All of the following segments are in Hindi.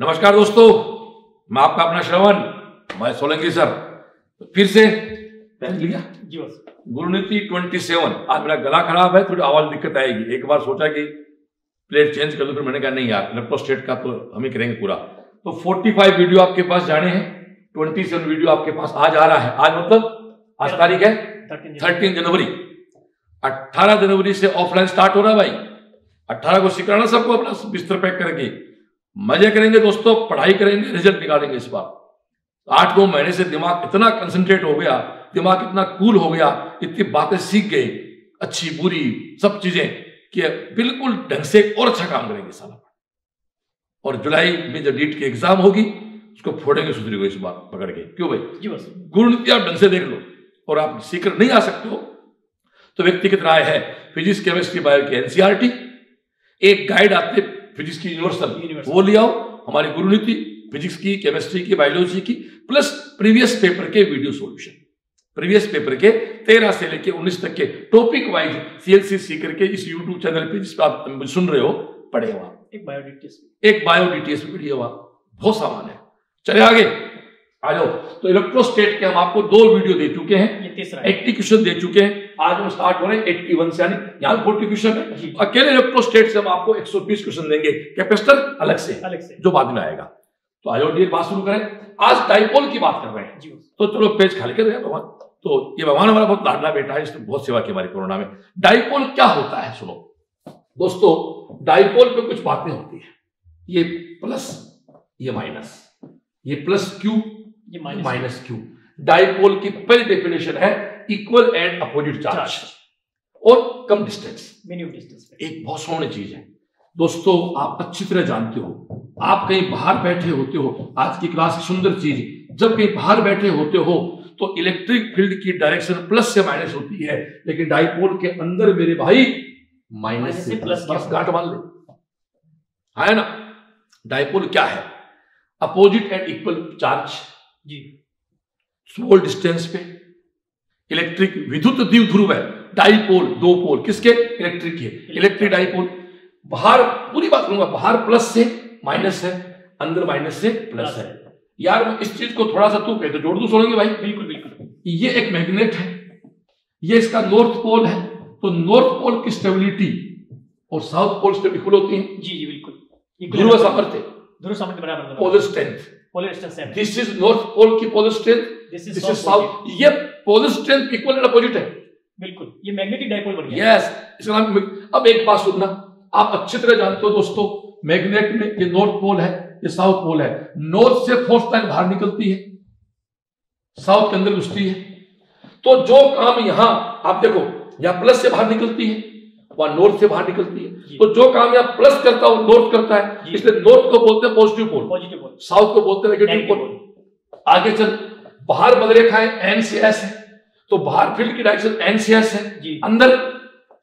नमस्कार दोस्तों मैं आपका अपना श्रवण मैं सोलंकी सर। फिर से पेन लिया? जी बस। गुरुनीति 27 आज मेरा गला खराब है थोड़ी आवाज़ दिक्कत आएगी। एक बार सोचा कि प्लेट चेंज कर दो फिर मैंने कहा नहीं यार इलेक्ट्रोस्टेट का तो हम ही करेंगे पूरा। तो 45 वीडियो आपके पास जाने हैं 27 वीडियो आपके पास आज आ रहा है। आज मतलब आज तारीख है? थर्टीन थर्टीन जनवरी। अट्ठारह जनवरी से ऑफलाइन स्टार्ट हो रहा है भाई। अट्ठारह को सिखाना सबको अपना बिस्तर पैक करके। मज़े करेंगे दोस्तों पढ़ाई करेंगे रिज़ल्ट निकालेंगे इस बार। आठ नौ महीने से दिमाग इतना कंसंट्रेट हो गया दिमाग इतना कूल हो गया इतनी बातें सीख गए अच्छी बुरी सब चीज़ें कि बिल्कुल ढंग से और अच्छा काम करेंगे साला और जुलाई में जब नीट की एग्ज़ाम होगी उसको फोड़ेंगे सुधरी को इस बार पकड़ के। क्यों भाई? जी बस। नीति आप ढंग से देख लो और आप सीकर नहीं आ सकते हो। तो व्यक्तिगत राय है फिजिक्स केमिस्ट्री बायो की एनसीआरटी एक गाइड आते फिजिक्स की यूनिवर्सल। वो ले आओ हमारी गुरु नीति फिजिक्स की केमिस्ट्री की बायोलॉजी की प्लस प्रीवियस पेपर के वीडियो सॉल्यूशन। प्रीवियस पेपर के तेरह से लेके उन्नीस तक के टॉपिक वाइज सीएलसी सीकर के इस यूट्यूब चैनल पे जिस आप सुन रहे हो पढ़े हो आप। एक बायोडिटिस एक बायो डीटीएस वीडियो हुआ बहुत सामान है। चले आगे। आ जाओ। तो इलेक्ट्रोस्टेट के हम आपको दो वीडियो दे चुके हैं। 80 क्वेश्चन दे चुके हैं। आज हम स्टार्ट हो रहे हैं 81 से यानी यहाँ 40 क्वेश्चन है। अकेले इलेक्ट्रोस्टेट से हम आपको 120 क्वेश्चन देंगे। कैपेसिटर अलग से अलग से। जो बाद में आएगा। तो आयो डियर बात शुरू करें। आज डाइपोल की बात कर रहे हैं। तो चलो पेज खाली कर भगवान। तो ये भगवान हमारा बहुत लाडला बेटा है इसने बहुत सेवा की हमारी कोरोना में। डाइपोल क्या होता है सुनो। दोस्तों डाइपोल पे कुछ बातें होती है। ये प्लस ये माइनस ये प्लस क्यू ये माइनस क्यू डाइपोल की पहली डेफिनेशन है इक्वल एंड अपोजिट चार्ज और कम डिस्टेंस मिनिमम डिस्टेंस एक बहुत सोहनी चीज़ है। दोस्तों आप अच्छी तरह जानते हो। आप कहीं बाहर बैठे होते हो। आज की क्लास की सुंदर चीज़ जब कहीं बाहर बैठे होते हो तो इलेक्ट्रिक फ़ील्ड की डायरेक्शन प्लस से माइनस होती है। लेकिन डाइपोल के अंदर मेरे भाई माइनस से प्लस प्लस गांठ मान ले। है ना? डाइपोल क्या है? अपोजिट एंड इक्वल चार्ज जी। स्मॉल डिस्टेंस पे इलेक्ट्रिक विद्युत द्विध्रुव है डाइपोल दो पोल। किसके? इलेक्ट्रिक के। इलेक्ट्रिक डाइपोल बाहर पूरी बात करूँगा बाहर प्लस से माइनस है अंदर माइनस से प्लस है। यार मैं इस चीज़ को थोड़ा सा तू कहते जोड़ दू सुनेंगे भाई? बिल्कुल बिल्कुल। ये एक मैग्नेट है ये इसका नॉर्थ पोल है। तो नॉर्थ पोल की स्टेबिलिटी और साउथ पोल स्टेबिलिटी इक्वल होती है। जी जी बिल्कुल। ध्रुव सामर्थ्य। ध्रुव सामर्थ्य बराबर पोलर स्ट्रेंथ। पोलर डिस्टेंस है। दिस इज़ नॉर्थ पोल की polar strength. This is south ये polar strength equal and opposite है बिल्कुल। ये मैग्नेटिक डाइपोल बन गया। यस इसका नाम अब एक बात सुनना। आप अच्छी तरह जानते हो दोस्तों मैग्नेट में ये नॉर्थ पोल है ये साउथ पोल है। नॉर्थ से फोर्थ लाइन बाहर निकलती है। साउथ के अंदर घुसती है। तो जो काम यहाँ आप देखो यहाँ प्लस से बाहर निकलती है वहाँ नॉर्थ से बाहर निकलती है। तो जो काम यहाँ प्लस करता है वो नॉर्थ करता है। इसलिए नॉर्थ को बोलते हैं positive pole positive pole south को बोलते हैं नेगेटिव पोल आगे चल। बाहर बल रेखा है एन से एस है। तो बाहर फ़ील्ड की डायरेक्शन एन से एस है। जी। अंदर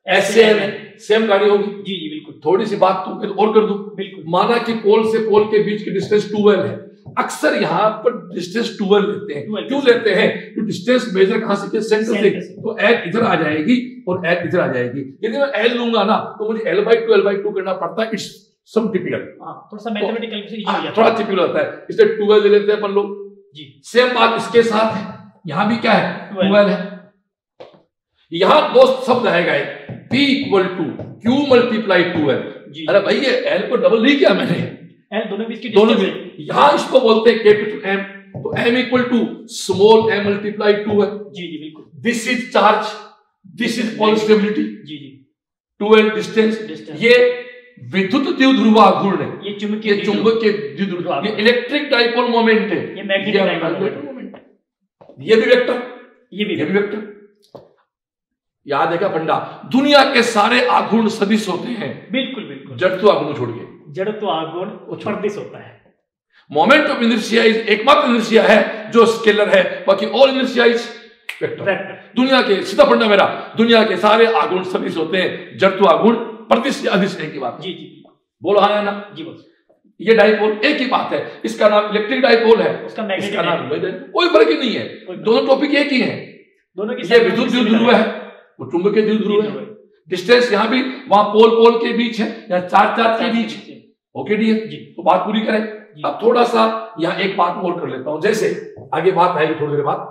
एस से एन है। सेम गाड़ी होगी। जी जी बिल्कुल। थोड़ी सी बात फिर और कर दूँ। बिल्कुल। माना कि पोल से पोल के बीच की डिस्टेंस ट्वेल्व है। अक्सर यहाँ पर डिस्टेंस ट्वेल्व लेते हैं। क्यों लेते हैं। तो डिस्टेंस मेजर कहाँ से सेंटर से। तो एल इधर आ जाएगी और एल इधर आ जाएगी। यदि मैं एल लूँगा ना तो मुझे L by two L by two करना पड़ता है। इट्स सम टिपिकल थोड़ा सा मैथमेटिकल हो थोड़ा टिपिकल होता है। इसलिए ट्वेल्व ले लेते हैं अपन लोग। जी सेम बात इसके साथ है। यहाँ भी क्या है? 12 ट्वेल्व है। यहाँ दो शब्द आएगा एक। P equal to Q multiply twelve जी। अरे भाई ये एल को डबल नहीं किया मैंने। एल दोनों बीच की दोनों है। यहाँ इसको बोलते हैं कैपिटल एम तो M equal to small M multiply two है। जी जी बिल्कुल। This is charge this is stability ji ji. Two and distance. ये विद्युत द्विध्रुव आघूर्ण है। ये चुंबकीय चुंबकीय द्विध्रुव ये इलेक्ट्रिक डाइपोल मोमेंट है। ये मैग्नेटिक ये डाइपोल है। ये भी वेक्टर ये भी ये भी वेक्टर याद है क्या पंडा? दुनिया के सारे आघूर्ण सदिश होते हैं। बिल्कुल बिल्कुल। जड़त्व आघूर्ण छोड़ के। जड़त्व आगुण उत्परदिश होता है। मोमेंट ऑफ़ इनर्शिया इज़ एकमात्र इनर्शिया है जो स्केलर है। बाकी all inertia is vector vector दुनिया के सीधा फंडा मेरा दुनिया के सारे आगुण सदिश होते हैं। जड़त्व आगुण अधिश एक ही बात जी जी बोलो हाँ या ना? जी बस ये डाइपोल एक ही बात है। इसका नाम इलेक्ट्रिक डाइपोल है। उसका मैग्नेटिक इसका नाम कोई फ़र्क ही नहीं है। दोनों टॉपिक एक ही है। दोनों की ये विद्युत द्विध्रुव है। वो चुंबकीय द्विध्रुव है। डिस्टेंस यहाँ भी वहाँ पोल पोल के बीच है या चार चार के बीच ओके जी। तो बात पूरी करें। अब थोड़ा सा यहाँ एक बात और कर लेता हूँ। जैसे आगे बात आएगी थोड़ी देर बाद।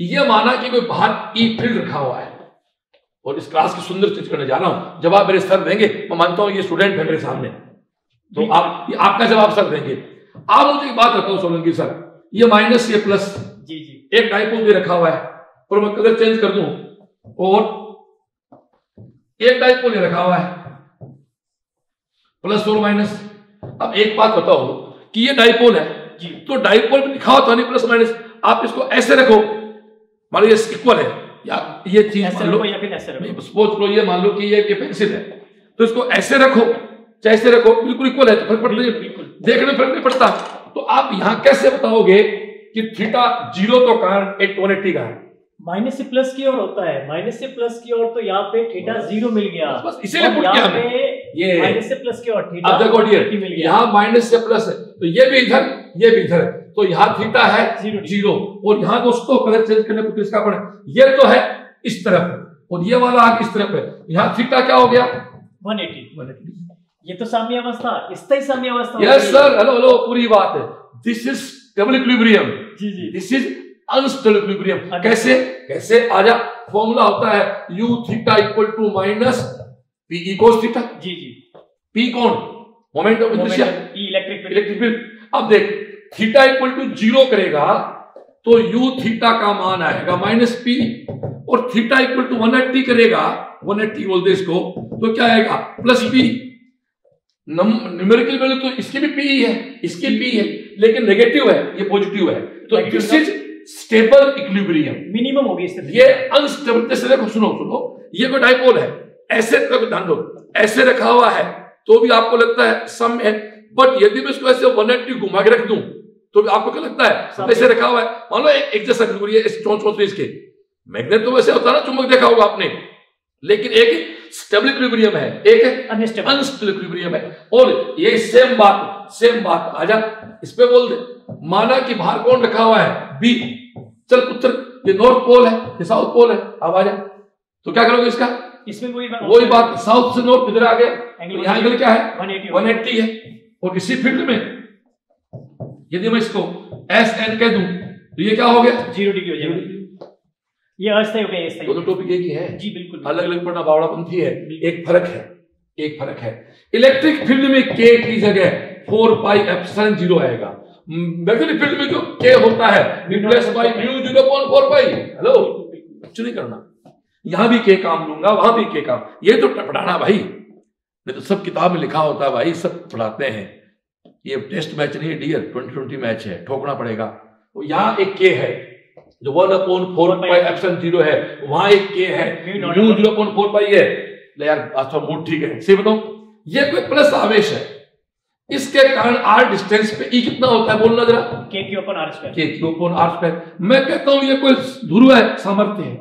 ये माना कि कोई बाहर ई फ़ील्ड रखा हुआ है। और इस क्लास की सुंदर चीज़ करने जा रहा हूँ। जवाब मेरे सर देंगे। मैं मानता हूँ ये स्टूडेंट है मेरे सामने। तो आप ये आपका जवाब सर देंगे। आप मुझे एक बात बताओ सोलंकी सर ये माइनस ये प्लस जी जी। एक डाइपोल भी रखा हुआ है। और मैं कलर चेंज कर दूँ। और एक डाइपोल ये रखा हुआ है। प्लस और माइनस अब एक बात बताओ कि ये डाइपोल है। जी। तो डाइपोल में लिखा होता नहीं प्लस माइनस आप इसको ऐसे रखो। मान लो ये इक्वल है। या ये चीज़ ऐसे मान लो या फिर ऐसे रखो सपोज़ करो ये मान लो कि ये, ये पेंसिल है। तो इसको ऐसे रखो चाहे ऐसे रखो बिल्कुल इक्वल है तो फ़र्क पड़ता है। देखने फ़र्क नहीं पड़ता। तो आप यहाँ कैसे बताओगे कि थीटा ज़ीरो तो कारण एट वन एट्टी का है? माइनस से प्लस की ओर होता है। माइनस से प्लस की ओर तो यहाँ पे थीटा ज़ीरो मिल गया। बस इसीलिए पुट किया हमने। ये। माइनस से प्लस की ओर थीटा अब देखो डियर यहाँ माइनस से प्लस है तो ये भी इधर ये भी इधर है। तो यहाँ थीटा है ज़ीरो ज़ीरो। और यहाँ दोस्तों कलर चेंज करने को किसका पड़े? ये तो है इस तरफ़। और ये वाला आगे इस तरफ़ है। यहाँ थीटा क्या हो गया? 180 ये तो साम्य अवस्था। स्थायी साम्य अवस्था यस सर हेलो हेलो पूरी बात है। दिस इज़ स्टेबल इक्विलिब्रियम जी जी। This is unstable equilibrium. कैसे? कैसे? आजा फॉर्मूला होता है u theta equal to minus p equal theta जी जी। P कौन? Moment of inertia electric field electric field अब देख। थीटा इक्वल टू ज़ीरो करेगा तो u थीटा का मान आएगा माइनस पी और theta equal to one eighty करेगा वन एट्टी बोलते इसको तो क्या आएगा? प्लस पी न्यूमेरिकल वैल्यू तो इसकी भी पी है इसकी पी है लेकिन नेगेटिव है ये पॉजिटिव है। तो this is stable equilibrium minimum होगी स्थिति ये अनस्टेबल जैसे देखो सुनो सुनो ये कोई डाइपोल है ऐसे देखो ध्यान दो ऐसे रखा हुआ है तो भी आपको लगता है सम है बट यदि मैं इसको ऐसे 180 घुमा के रख दूँ तो आपको क्या लगता है? ऐसे रखा हुआ है। मान लो एक, एक जैसा बिल्कुल ये चौंच चौंच इसके मैग्नेट तो वैसे होता है ना चुंबक देखा होगा आपने। लेकिन एक स्टेबल इक्विलिब्रियम है एक अनस्टेबल अनस्टेबल इक्विलिब्रियम है। और ये सेम बात सेम बात आजा इस पे बोल दे। माना कि बाहर कौन रखा हुआ है? बी चल पुत्र ये नॉर्थ पोल है ये साउथ पोल है। अब आ जा तो क्या करोगे इसका? इसमें वही बात वही बात साउथ से नॉर्थ इधर आ गया। एंगल तो यहाँ एंगल क्या है? 180 180 है। और इसी फ़ील्ड में यदि मैं इसको एस एन कह दूँ तो ये क्या हो गया? ज़ीरो डिग्री हो जाएगा। ये अस्थायी हो गया दोनों टॉपिक एक ही है? जी बिल्कुल। अलग अलग पढ़ना बावड़ापंथी है। एक फ़र्क है एक फ़र्क है। इलेक्ट्रिक फ़ील्ड में के की जगह फोर पाई एप्सिलॉन ज़ीरो आएगा। मैग्नेटिक फ़ील्ड में जो के होता है replace by mu zero point four pi hello कुछ नहीं करना। यहाँ भी के काम लूँगा वहाँ भी के काम। ये तो पढ़ाना भाई। नहीं तो सब किताब में लिखा होता है भाई सब पढ़ाते हैं। ये टेस्ट मैच नहीं है डियर ट्वेंटी ट्वेंटी मैच है ठोकना पड़ेगा। तो यहाँ एक के है जो one upon four pi epsilon zero है वहाँ एक के है mu zero point four pi है ले यार आज तो मूड ठीक है सही बताऊँ? ये कोई प्लस आवेश है। इसके कारण आर डिस्टेंस पे ई कितना होता है बोलना जरा। K Q upon R square K Q upon R square मैं कहता हूँ ये कोई ध्रुव है सामर्थ्य है।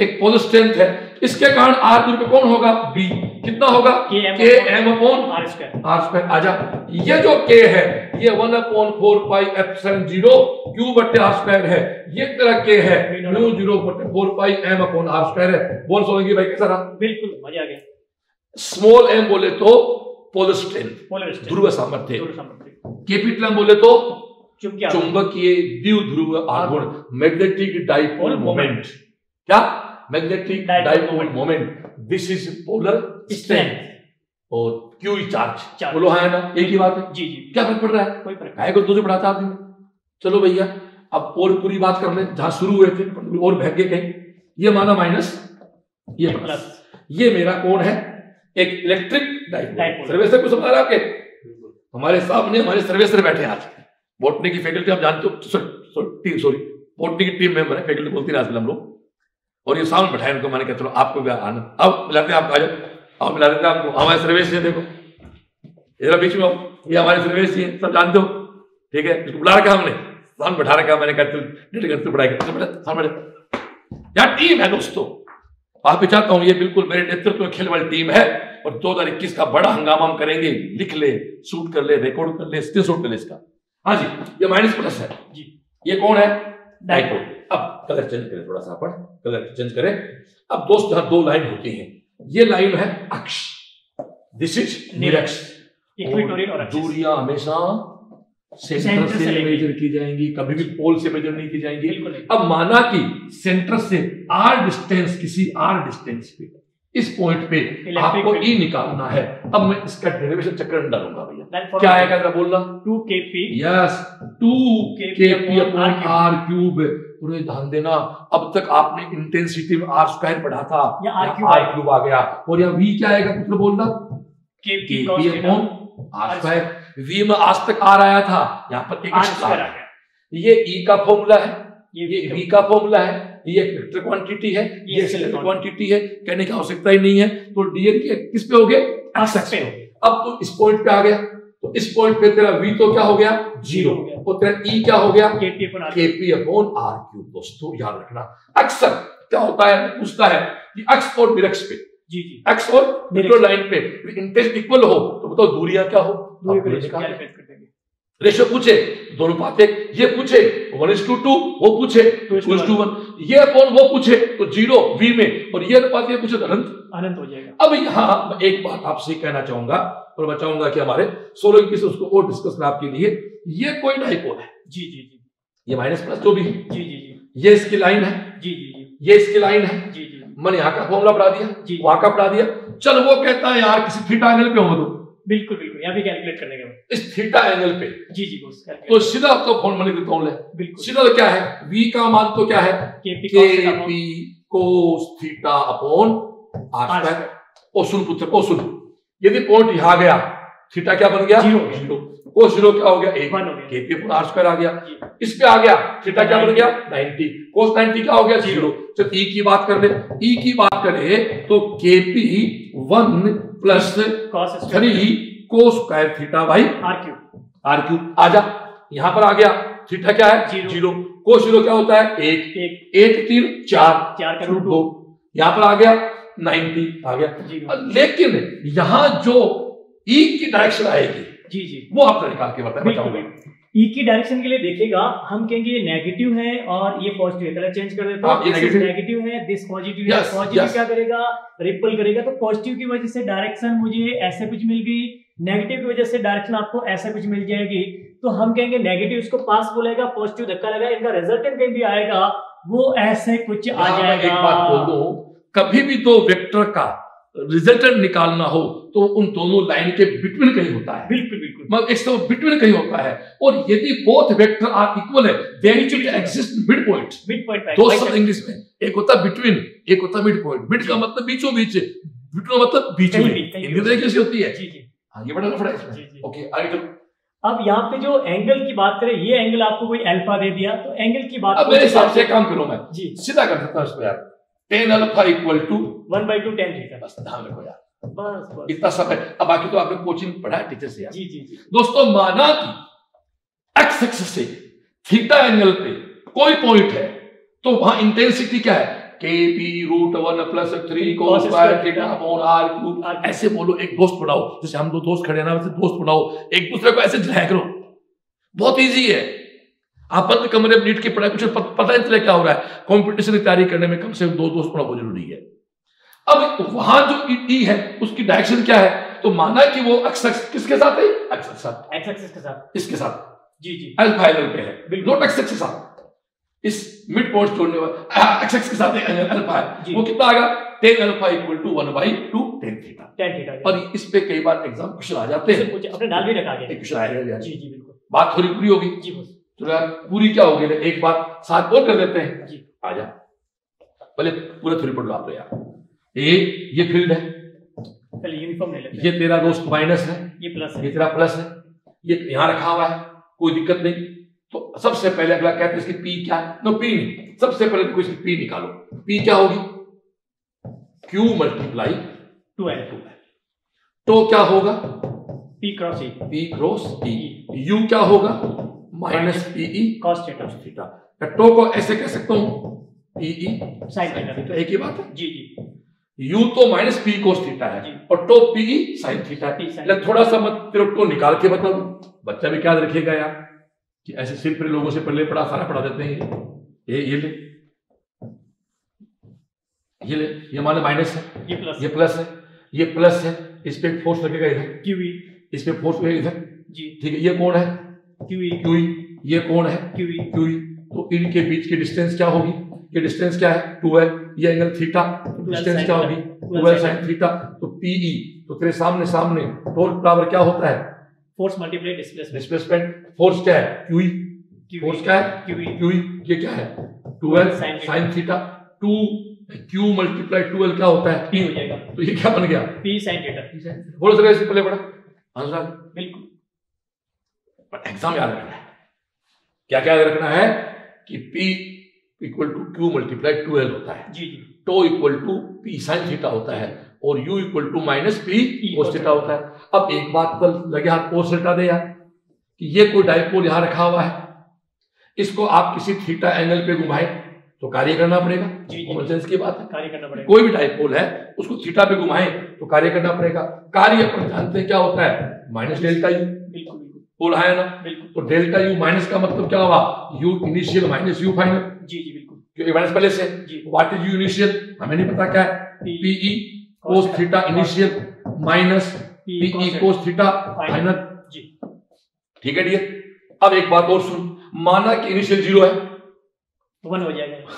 एक पोल स्ट्रेंथ है। इसके कारण आर दूर पे कौन होगा? बी कितना होगा? K M upon R square R square आजा। ये जो के है ये one upon four pi epsilon zero Q बट्टे आर स्क्वायर है। ये तेरा के है। म्यू ज़ीरो बट्टे four pi M upon R square है। बोल सोएँगे भाई कैसा रहा? बिल्कुल मज़ा आ गया। स्मॉल एम बोले तो पोल स्ट्रेंथ ध्रुव सामर्थ्य। कैपिटल एम बोले तो चुंबकीय चुंबकीय द्विध्रुव आघूर्ण। मैग्नेटिक डाइपोल मोमेंट क्या? Magnetic dipole moment this is polar strength और क्यू चार्ज बोलो हाँ है ना? एक ही बात है? जी जी। क्या फ़र्क पड़ रहा है? कोई फ़र्क काय को तुझे पढ़ाता आदमी चलो भैया अब और पूरी बात कर ले जहाँ शुरू हुए थे और भाग्य कहीं। ये माना माइनस ये प्लस ये मेरा कौन है एक इलेक्ट्रिक डाइपोल. सर्वेसर को समझ रहा है आपके? हमारे सामने हमारे सर्वेसर बैठे आज। बोटनी की फैकल्टी आप जानते हो? सॉरी सॉरी बोटनी की टीम मेंबर है फैकल्टी बोलती है हम लोग। और ये सामने बैठाए उनको मैंने कहा चलो आपको भी आना। अब मिलाते हैं आपको आ जाओ। अब मिला देते हैं आपको। हमारे सर्वेश जी देखो। इधर बीच में ये हमारे सर्वेश जी हैं सब जानते हो। ठीक है? इसको बुला रखा हमने। सामने बैठा रखा मैंने कहा चल डेढ़ घंटे पढ़ाई सामने बैठे यहाँ टीम है दोस्तों। आप भी चाहता हूँ ये बिल्कुल मेरे नेतृत्व में खेल वाली टीम है। और 2021 का बड़ा हंगामा हम करेंगे। लिख ले शूट कर ले रिकॉर्ड कर ले स्क्रीन शॉट कर ले इसका। हाँ जी ये माइनस प्लस है। जी। ये कौन है? अब कलर चेंज करें थोड़ा सा अपन कलर चेंज करें। अब दोस्त यहाँ दो लाइन होती हैं। ये लाइन है अक्ष। दिस इज़ निरक्ष। दूरियाँ हमेशा सेंटर सेंटर से से मेजर की जाएँगी कभी भी पोल से मेजर नहीं की जाएँगी। अब माना कि सेंटर से आर डिस्टेंस किसी आर डिस्टेंस पे। इस पॉइंट पे आपको ई निकालना है। अब मैं इसका डेरिवेशन चक्कर डालूँगा भैया। क्या आएगा बोलना? Two K P yes two K P upon R cube पूरे ध्यान देना। अब तक आपने इंटेंसिटी में आर स्क्वायर पढ़ा था आर क्यूब आ गया। और यहाँ वी क्या आएगा? पुत्र बोलना आर स्क्वायर वी में आज तक आर आया था यहाँ पर एक आ गया। ये ई का फॉर्मूला है। ये वी का फॉर्मूला है। ये वेक्टर क्वांटिटी है। ये quantity। क्वांटिटी है। कहने की आवश्यकता ही नहीं है। तो डीएन के किस पे हो गए अब तो इस पॉइंट पे आ गया। तो इस पॉइंट पे तेरा वी तो क्या हो गया? ज़ीरो हो गया। और तेरा ई क्या हो गया? केपी अपॉन आर क्यूब दोस्तों याद रखना। अक्सर क्या होता है? पूछता है कि एक्स और निरक्ष पे। जी जी। एक्स और न्यूट्रल लाइन पे। इंटरेस्ट इक्वल हो तो बताओ दूरियाँ क्या हो? दूरी देंगे रेशियो पूछे। दोनों बातें ये पूछे वन इज़ टू टू वो पूछे टू इज़ टू वन ये अपॉन वो पूछे तो ज़ीरो वी में। और ये अनुपात ये पूछे तो अनंत। अनंत हो जाएगा। अब यहाँ एक बात आपसे कहना चाहूँगा और मैं चाहूँगा कि हमारे सोलह की से उसको और डिस्कस करें आपके लिए। ये कोई डाइपोल है। जी जी जी। ये माइनस प्लस जो भी है। जी जी जी। ये इसकी लाइन है। जी जी जी। ये इसकी लाइन है। जी जी। मैंने यहाँ का फॉर्मूला पढ़ा दिया। वहाँ का पढ़ा दिया। चल वो कहता है यार किसी थीटा एंगल पे हो तो। बिल्कुल बिल्कुल। यहाँ भी कैलकुलेट करने का। इस थीटा एंगल पे। जी जी बॉस तो सीधा आपका फ़ोन लिख देता हूँ बिल्कुल। सीधा तो क्या है? वी का मान तो क्या है? K P cos theta upon R R square ओ सुन पुत्र ओ सुन यदि पॉइंट यहाँ गया थीटा क्या बन गया? ज़ीरो गया। ज़ीरो क्या हो गया? एक one K P upon R square आ गया। इस पे आ गया। थीटा क्या बन गया? 90 कोस 90 क्या हो गया? ज़ीरो। जब ई की बात कर ले। ई की बात करें तो K P one plus three cos square theta by R cube R cube आ जा यहाँ पर आ गया। थीटा क्या है? ज़ीरो। कोस ज़ीरो क्या होता है? एक। एक। तीन चार। चार दो। यहाँ पर आ गया। 90 आ गया। लेकिन यहाँ जो ई की डायरेक्शन आएगी जी जी। वो आपने निकाल के बता बिल्कुल बताऊँगा। बिल्कुल ई की डायरेक्शन के लिए देखेगा हम कहेंगे ये नेगेटिव है और ये पॉजिटिव है। कलर चेंज कर देते हाँ, नेगेटिव है दिस पॉजिटिव है। पॉजिटिव क्या करेगा? रिपल करेगा। तो पॉजिटिव की वजह से डायरेक्शन मुझे ऐसे कुछ मिल गई। नेगेटिव की वजह से डायरेक्शन आपको ऐसे कुछ मिल जाएगी। तो हम कहेंगे नेगेटिव इसको पास बोलेगा पॉजिटिव धक्का लगा इनका रिजल्टेंट कहीं भी आएगा वो ऐसे कुछ आ मैं एक बात बोल जाएगा कभी भी दो वेक्टर का रिजल्टेंट निकालना हो तो उन दोनों लाइन के बिटवीन कहीं होता है। बिल्कुल बिल्कुल। मतलब एक तो बिटवीन कहीं होता है। और यदि बोथ वेक्टर आर इक्वल है there should exist mid point mid point दो शब्द इंग्लिश में एक होता बिटवीन एक होता मिड पॉइंट मिड का मतलब बीचों बीच बिटवीन मतलब बीच में हिंदी तरीके से होती है। जी जी। हाँ ये बड़ा लफड़ा है। इसमें। ओके आगे चलो। अब यहाँ पे जो एंगल की बात करें ये एंगल आपको कोई अल्फ़ा दे दिया तो एंगल की बात अब मेरे हिसाब से काम करो मैं। जी। सीधा कर सकता हूँ इसको यार। Tan alpha equal to one by two tan theta बस ध्यान रखो यार। बस बस। इतना सब है। अब बाकी तो आपने कोचिंग पढ़ा है टीचर से यार। जी जी जी। दोस्तों माना कि एक्स एक्सिस से थीटा एंगल पे कोई पॉइंट है तो वहाँ इंटेंसिटी क्या है? K P root one plus three cos square theta upon R cube ऐसे बोलो एक दोस्त बनाओ जैसे हम दो दोस्त खड़े हैं ना वैसे दोस्त बनाओ एक दूसरे को ऐसे जलाया करो। बहुत इजी है। आप बंद कमरे में नीट की पढ़ाई कुछ पता नहीं चले क्या हो रहा है। कंपटीशन की तैयारी करने में कम से कम दो दोस्त बहुत ज़रूरी है। अब वहाँ जो ई है उसकी डायरेक्शन क्या है? तो माना कि वो अक्स अक्स किसके साथ है? अक्स के साथ। एक्स एक्सिस के साथ? इसके साथ। जी जी। अल्फ़ा एंगल पे है। नॉट एक्स एक्स के साथ। इस मिड पॉइंट जोड़ने वाला एक्स के साथ अल्फ़ा है। वो कितना आएगा? Tan alpha equal to one by two tan theta tan theta और इस पे कई बार एग्ज़ाम क्वेश्चन आ जाते हैं। अपने डाल भी रखा गया। क्वेश्चन आएगा जी जी बिल्कुल। बात थोड़ी पूरी होगी। जी बस तो यार पूरी क्या होगी? ना एक बात साथ और कर देते हैं। जी। आ जा। पहले पूरा थोड़ी पढ़ लो आप यार। ए ये फ़ील्ड है। यूनिफॉर्म ले लेते ये तेरा दोस्त माइनस है। ये प्लस ये तेरा प्लस है। ये यहाँ रखा हुआ है कोई दिक्कत नहीं। तो सबसे पहले अगला कहते हैं इसकी पी क्या है? नो पी नहीं। सबसे पहले तो इसकी पी निकालो। पी क्या होगी? क्यू मल्टीप्लाई टू है तो क्या होगा? P cross E P cross E U क्या होगा? Minus PE cos theta theta tau को ऐसे कह सकता हूँ। पीई साइन थीटा तो एक ही बात है? जी जी। यू तो माइनस पी कोस थीटा है और टो पीई साइन थीटा है। थोड़ा सा मत तेरे को निकाल के बता दूँ बच्चा भी क्या रखेगा यार? कि ऐसे सिर पर लोगों से पहले पढ़ा सारा पढ़ा देते हैं ये। ये ले। ये ले ये माने माइनस है। ये प्लस ये प्लस है। ये प्लस है। इस पे फोर्स लगेगा इधर। क्यू इस पे फोर्स है इधर। जी। ठीक है ये कौन है। क्यूई क्यूई ये कौन है। क्यूई क्यूई तो इनके बीच की डिस्टेंस क्या होगी? ये डिस्टेंस क्या है? ट्वेल्व ये एंगल थीटा डिस्टेंस क्या होगी 12 ट्वेल्व साइन थीटा तो पीई तो तेरे सामने सामने टोर्क बराबर क्या होता है? Force multiply displacement displacement force क्या है? क्यूई फोर्स क्या है? क्यूई क्यूई ये क्या है? Twelve sin sine theta two Q multiply twelve क्या होता है? पी हो जाएगा। तो ये क्या बन गया? पी साइन थीटा बोलो सर ऐसे पहले पढ़ा। आंसर? बिल्कुल। पर एग्ज़ाम याद रखना है। क्या क्या याद रखना है? कि P equal to Q multiply twelve होता है। जी जी। Tau equal to P sine theta होता है और U equal to minus P E cos theta होता है। अब एक बात पर लगे हाथ कोस थीटा दे यार कि ये कोई डाइपोल यहाँ रखा हुआ है। इसको आप किसी थीटा एंगल पे घुमाए तो कार्य करना पड़ेगा। कॉमन सेंस की बात है। कार्य करना पड़ेगा। कोई भी डाइपोल है उसको थीटा पे घुमाए तो कार्य करना पड़ेगा। कार्य अपन जानते हैं क्या होता है? माइनस डेल्टा यू बिल्कुल बिल्कुल। है ना? बिल्कुल। तो डेल्टा यू माइनस का मतलब क्या हुआ? U initial minus U final जी जी बिल्कुल। क्योंकि माइनस पहले से? व्हाट इज़ इनिशियल हमें नहीं पता क्या है। PE cos theta initial minus PE cos theta final जी। ठीक है डियर अब एक बात और सुन। माना कि इनिशियल ज़ीरो है। वन हो जाएगा।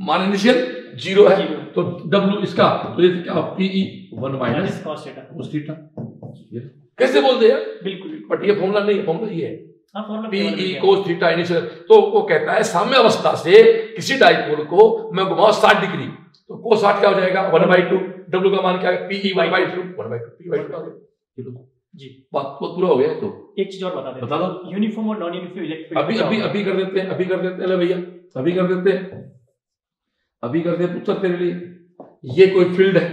माना इनिशियल ज़ीरो है तो डब्ल्यू इसका तो ये क्या PE one minus minus cos theta cos theta कैसे बोलते हैं? बिल्कुल बिल्कुल। बट ये फॉर्मूला नहीं है फॉर्मूला ये है। पीई कोस थीटा इनिशियल तो वो कहता है साम्य अवस्था से किसी डाइपोल को मैं घुमाऊं साठ डिग्री। तो कोस साठ क्या हो जाएगा? One by to. डब्ल्यू का मान क्या है? PE one by two. One by two P by two. जी। बात बहुत पूरा हो गया तो। एक चीज़ और बता देते बता दो। यूनिफॉर्म और नॉन यूनिफॉर्म इलेक्ट्रिक अभी अभी अभी कर देते हैं अभी कर देते हैं। भैया अभी कर देते हैं। अभी कर देते हैं पुत्र तेरे लिए। ये कोई फ़ील्ड है।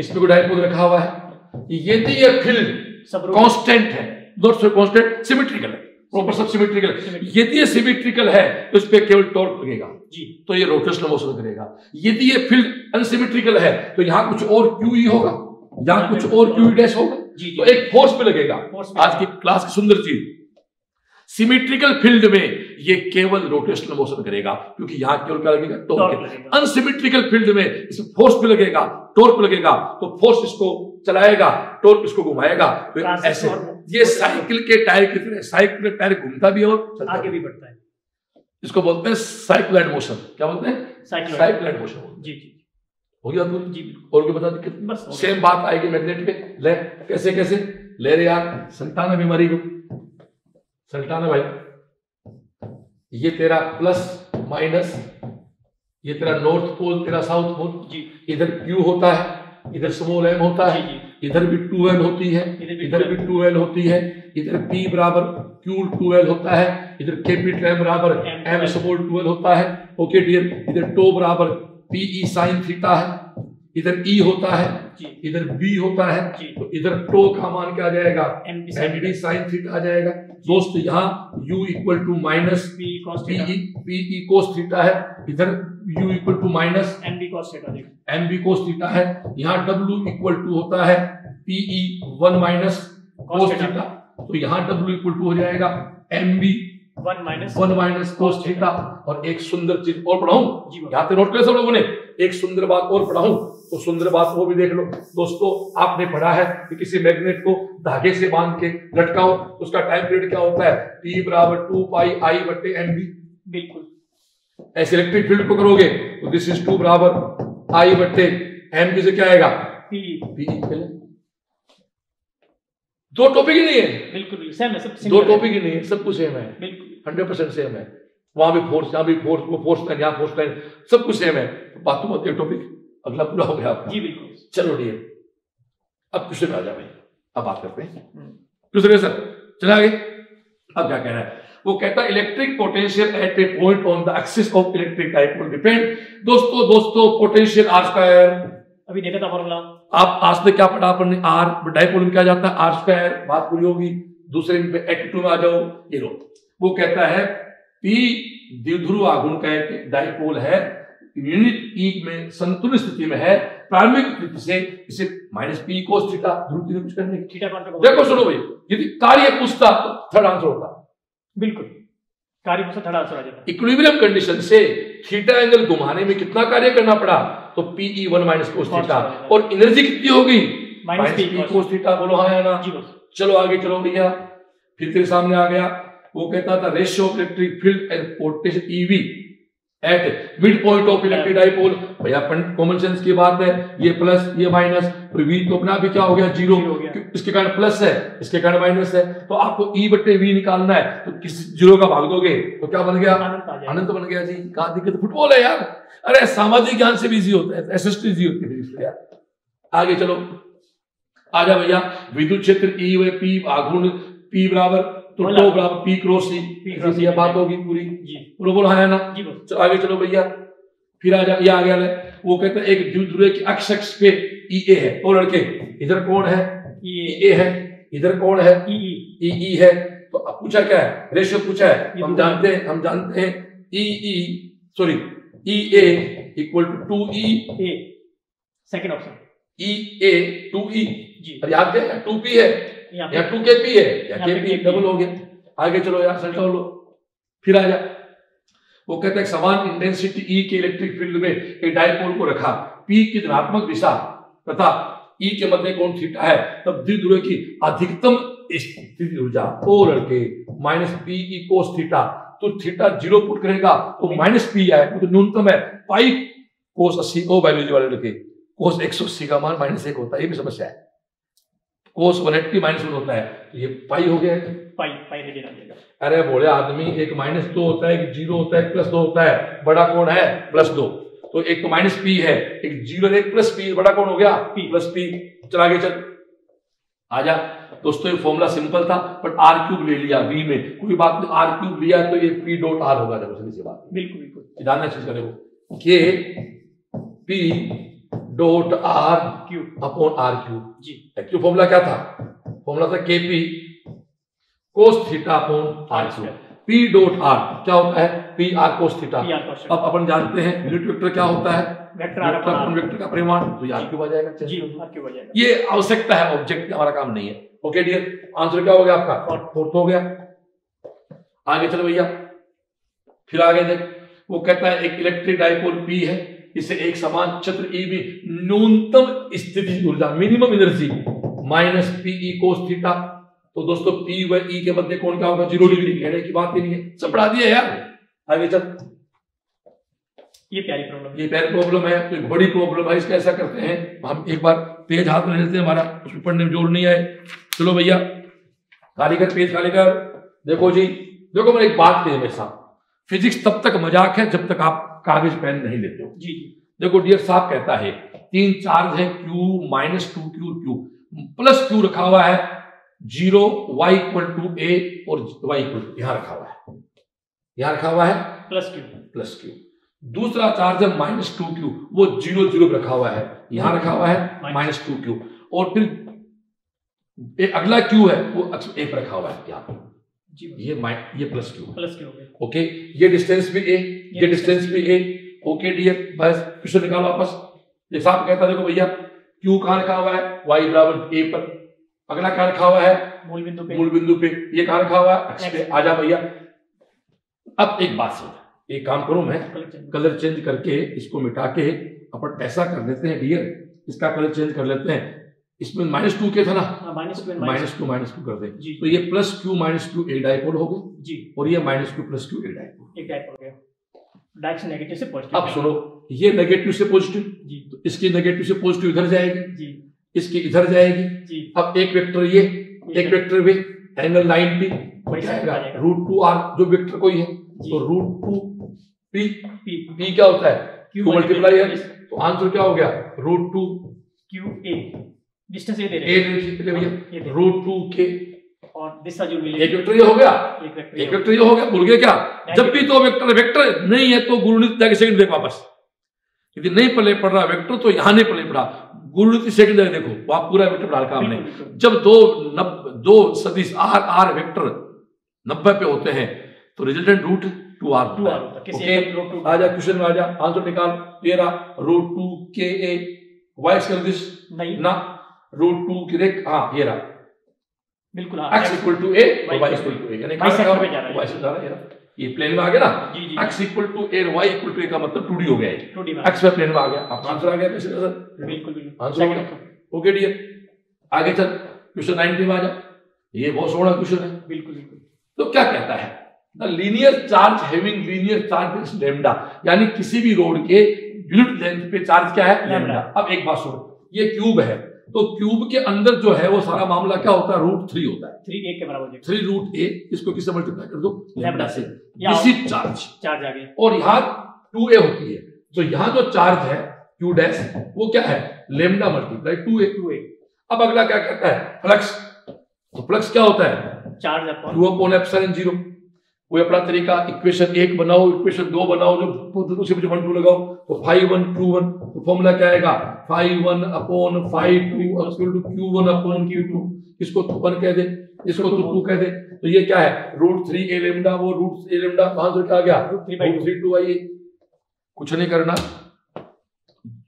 इसमें कोई डाइपोल रखा हुआ है। यदि ये फ़ील्ड कांस्टेंट है। नॉट सो कांस्टेंट सिमेट्रिकल है। प्रॉपर सब सिमेट्रिकल है। यदि ये सिमेट्रिकल है तो इस पे केवल टॉर्क लगेगा। जी। तो ये रोटेशनल मोशन करेगा। यदि ये फ़ील्ड अनसिमेट्रिकल है तो यहाँ कुछ और क्यू ही होगा। यहाँ कुछ और क्यू डैश होगा। जी तो एक फोर्स पे लगेगा। आज की क्लास की सुंदर चीज़। सिमेट्रिकल फ़ील्ड में ये केवल रोटेशनल मोशन करेगा क्योंकि यहाँ केवल क्या लगेगा? टॉर्क। अनसिमेट्रिकल फ़ील्ड में इसे फोर्स पे लगेगा टॉर्क लगेगा तो फोर्स इसको चलाएगा टॉर्क इसको घुमाएगा। तो ऐसे ये साइकिल के टायर की तरह साइकिल के टायर घूमता भी है और आगे भी बढ़ता है। इसको बोलते हैं साइक्लाइड मोशन क्या बोलते हैं? साइकिल साइक्लाइड मोशन जी जी। हो गया पूरी जी और भी बता दी बस सेम बात आएगी मैग्नेट पे। ले कैसे कैसे? ले रे यार संताना बीमारी को। संताना भाई। ये तेरा प्लस माइनस ये तेरा नॉर्थ पोल तेरा साउथ पोल जी। इधर क्यू होता है इधर स्मॉल एम होता है। जी। इधर भी टू एल होती है इधर भी इधर भी 12 टू एल होती है इधर पी बराबर क्यू टू एल होता है इधर के पी एम बराबर एम 12 टू एल होता है ओके डियर इधर टो बराबर पी ई साइन थीटा है इधर ई होता है इधर बी होता है तो इधर टो का मान क्या आ जाएगा? M D M B sine theta आ जाएगा। दोस्त यहाँ u equal to minus P cos P E cos theta है। इधर u equal to minus M B cos theta M B cos theta है। यहाँ w इक्वल टू होता है PE E one minus cos theta तो यहाँ w इक्वल टू हो जाएगा M B one minus one minus cos theta और एक सुंदर चीज़ और पढ़ाऊं? यहाँ पे नोट कर सब लोगों ने? एक सुंदर बात और पढ़ाऊं? तो सुंदर बात वो भी देख लो। दोस्तों आपने पढ़ा है कि किसी मैग्नेट को धागे से बाँध के लटकाओ उसका टाइम पीरियड क्या होता है? टी बराबर टू पाई आई बट्टे एम बी बिल्कुल। ऐसे इलेक्ट्रिक फ़ील्ड को करोगे तो दिस इज़ टू बराबर आई बट्टे एम बी से क्या आएगा? पी पी दो टॉपिक ही नहीं है। बिल्कुल बिल्कुल सेम है सब दो टॉपिक ही नहीं है सब कुछ सेम है। बिल्कुल। हंड्रेड परसेंट सेम है। वहाँ भी फोर्स यहाँ भी फोर्स वो फोर्स लाइन यहाँ फोर्स लाइन सब कुछ सेम है। तो बातों बात टॉपिक अगला पूरा हो गया आपका। जी बिल्कुल। चलो डियर अब क्वेश्चन आ जा भाई। अब बात करते हैं। हम्म, दूसरे सर? चला आगे। अब क्या कह रहा है? वो कहता है electric potential at a point on the axis of electric dipole depend दोस्तों दोस्तों पोटेंशियल आर स्क्वायर अभी देखा था फॉर्मूला आप आज तक क्या पढ़ा अपन आर डाइपोल में क्या जाता है? आर स्क्वायर बात पूरी होगी। दूसरे पे एटी में आ जाओ। ये लो। वो कहता है पी द्विध्रुव आघूर्ण का एक डाइपोल है यूनिट ई में संतुलित स्थिति में है प्रारंभिक स्थिति से इसे माइनस पी कोस थीटा ध्रुव थीटा कुछ करने की थीटा देखो सुनो भाई यदि कार्य पूछता तो थर्ड आंसर होता। बिल्कुल। कार्य पूछा थर्ड आंसर आ जाता। इक्विलिब्रियम कंडीशन से थीटा एंगल घुमाने में कितना कार्य करना पड़ा तो PE one minus cos theta और एनर्जी कितनी होगी? माइनस पी कोस थीटा बोलो हाँ या ना? चलो आगे चलो भैया। फिर तेरे सामने आ गया। वो कहता था ratio of electric field and potential EV at mid point of electric dipole भैया कॉमन सेंस की बात है ये प्लस ये माइनस तो वी तो अपना भी क्या हो गया? ज़ीरो हो गया। इसके कारण प्लस है इसके कारण माइनस है। तो आपको ई बट्टे वी निकालना है तो किस ज़ीरो का भाग दोगे? तो क्या बन गया? अनंत बन गया जी। कहा दिक्कत? फुटबॉल है यार। अरे सामाजिक ज्ञान से भी इजी होता है एस एस टी इजी होती है। यार आगे चलो। आ जा भैया विद्युत क्षेत्र ई व पी आघूर्ण पी बराबर तो टो बराबर पी क्रॉस सी ये बात होगी पूरी। बोलो बोलो है ना? चलो आगे चलो भैया। फिर आ जा ये आ गया ले। वो कहते हैं एक द्विध्रुव की अक्ष अक्ष पे ई ए है। और लड़के इधर कौन है? ई ए। है। इधर कौन है? ई ई। ई है। तो अब पूछा क्या है? रेशियो पूछा है। हम जानते हैं हम जानते हैं E E sorry E A equal to two E A. Second option E A two E जी। याद है? टू पी है। या टू के पी है या के पी डबल हो गया। आगे चलो यार सेंटर लो फिर आ जा। वो कहते हैं समान इंटेंसिटी ई के इलेक्ट्रिक फ़ील्ड में एक डायपोल को रखा। पी की धनात्मक दिशा तथा ई के मध्य कोण थीटा है। तब द्विध्रुव की अधिकतम स्थिति ऊर्जा ओ लड़के minus P E cos theta तो थीटा ज़ीरो पुट करेगा तो माइनस पी आए तो न्यूनतम है। पाई कोस अस्सी ओ बायोलॉजी वाले लड़के कोस एक सौ अस्सी का मान माइनस एक होता है ये भी समस्या है। Cos one eighty minus one होता है। तो ये पाई हो गया। है पाई पाई रेडियन आ जाएगा अरे बोले आदमी एक माइनस दो होता है एक ज़ीरो होता है प्लस दो होता है। बड़ा कौन है? प्लस दो। तो एक तो माइनस पी है एक ज़ीरो एक प्लस पी बड़ा कौन हो गया? पी प्लस पी चल आगे चल। आजा। दोस्तों ये फॉर्मूला सिंपल था बट आर क्यूब ले लिया वी में। कोई बात नहीं आर क्यूब लिया तो ये पी डॉट आर होगा। देखो सीधी सी बात। बिल्कुल बिल्कुल। जानना चीज़ का देखो K P dot R Q upon R Q जी। एक्चुअल फॉर्मूला क्या था? फॉर्मूला था K P cos theta upon R Q P dot R क्या होता है? पी आर कोस थीटा अब अपन जानते हैं यूनिट वेक्टर क्या होता है? वेक्टर अपॉन वेक्टर का परिमाण। तो आर क्यू आ जाएगा जी आर क्यू आ जाएगा। ये आवश्यकता है ऑब्जेक्ट हमारा काम नहीं है। ओके डियर आंसर क्या हो गया आपका? फोर्थ हो गया। आगे चलो भैया। फिर आगे देख। वो कहता है एक इलेक्ट्रिक डाइपोल पी है। इसे एक समान चक्र ई भी न्यूनतम स्थिति ऊर्जा minimum energy minus PE cos theta तो दोस्तों पी व ई के मध्य कौन क्या होगा? ज़ीरो डिग्री कहने की बात ही नहीं है। सब पढ़ा दिया यार। आगे चल। ये प्यारी प्रॉब्लम ये प्यारी प्रॉब्लम है तो बड़ी प्रॉब्लम है इसका ऐसा करते हैं। हम एक बार पेज हाथ में लेते हैं हमारा उसमें पढ़ने में ज़ोर नहीं आए। चलो भैया कारीगर पेज खाली कर। देखो जी देखो मैंने एक बात कही हमेशा फिजिक्स तब तक मज़ाक है जब तक आप कागज़ पेन नहीं लेते हो। जी देखो डियर साहब कहता है तीन चार्ज है Q minus two Q Q plus Q रखा हुआ है zero Y equal to A और वाई इक्वल टू यहाँ रखा हुआ है। यहाँ रखा हुआ है? प्लस क्यू प्लस क्यू दूसरा चार्ज है माइनस टू क्यू वो ज़ीरो ज़ीरो रखा हुआ है। यहाँ रखा हुआ है माइनस टू क्यू और फिर एक अगला क्यू है वो ए पर रखा हुआ है यहाँ। ये ये plus Q plus Q okay ये डिस्टेंस भी ए ये डिस्टेंस भी ए ओके डियर बस निकालो वापस। ये कहता देखो भैया क्यू कहाँ रखा हुआ है? वाई बराबर ए पर। अगला कहाँ रखा हुआ है? मूल बिंदु पे। मूल बिंदु पे। ये कहाँ रखा हुआ है? एक्स पे आ जा भैया। अब एक बात सुन। एक काम करूँ मैं? कलर चेंज करके इसको मिटा के अपन ऐसा कर देते हैं डियर इसका कलर चेंज कर लेते हैं। इसमें माइनस टू के था ना? Minus two minus two minus two कर दे। तो ये plus Q minus two A dipole हो गए जी। और ये minus Q plus Q A dipole एक डाइपोल गया। डायरेक्शन नेगेटिव से पॉजिटिव अब सुनो ये नेगेटिव से पॉजिटिव जी। तो इसकी नेगेटिव से पॉजिटिव इधर जाएगी। जी। इसकी इधर जाएगी। जी। अब एक वेक्टर ये एक वेक्टर भी एंगल 90 बन रूट टू आर जो वेक्टर कोई है तो रूट टू पी पी क्या होता है? क्यू मल्टीप्लाई है तो आंसर क्या हो गया? Root two Q A distance ये दे रहे हैं। भैया रूट टू के। और दिशा जो एक वेक्टर ये हो गया। एक वेक्टर ये हो गया। भूल गए क्या? जब भी तो वेक्टर वेक्टर नहीं है तो गुरुणित जाके सेकंड देख वापस। यदि नहीं पले पड़ रहा वेक्टर तो यहाँ नहीं पले पड़ा गुरुणित सेकंड जगह देखो वो आप पूरा वेक्टर पढ़ा काम नहीं। जब दो नब दो सदिश आर आर वेक्टर नब्बे पे होते हैं तो resultant root two R two R आजा क्वेश्चन में आजा आंसर निकाल तेरा रूट टू के ए वाइस कर दिस नहीं। ना। रूट टू की देख हाँ ये रहा। बिल्कुल x equal to A y equal to A यानी y से जा रहा है। ये प्लेन में आ गया ना? x equal to A y equal to A का मतलब 2d हो गया है 2d में प्लेन में आ गया। अब आंसर आ गया कैसे सर? बिल्कुल बिल्कुल। आंसर आ गया। ओके डियर आगे चल। क्वेश्चन 19 में आ जा ये बहुत सोना क्वेश्चन है। बिल्कुल बिल्कुल। तो क्या कहता है? The linear charge having linear charge is lambda यानी किसी भी रोड के यूनिट लेंथ पे चार्ज क्या है. लेमडा अब एक बात सुनो। ये क्यूब है। तो क्यूब के अंदर जो है वो सारा मामला क्या होता है? रूट थ्री होता है। थ्री एक के बराबर थ्री रूट ए इसको किससे मल्टीप्लाई कर दो? लेमडा से। विसिट चार्ज चार्ज आ गया और यहाँ टू ए होती है। तो यहाँ जो चार्ज है क्यू डैश वो क्या है? Lambda multiply two A two A अब अगला क्या कहता है? फ्लक्स तो फ्लक्स क्या होता है? Charge upon two upon epsilon zero कोई अपना तरीका इक्वेशन एक बनाओ इक्वेशन दो बनाओ जो पे वन टू लगाओ तो फाइव वन टू वन तो फॉर्मूला क्या आएगा? Phi one upon phi two two Q one upon Q two इसको तो वन कह दे? इसको तो टू कह दे। तो ये क्या है? रूट थ्री ए लेमडा वो रूट ए लेमडा कहाँ से आ गया? रूट थ्री टू आइए। कुछ नहीं करना।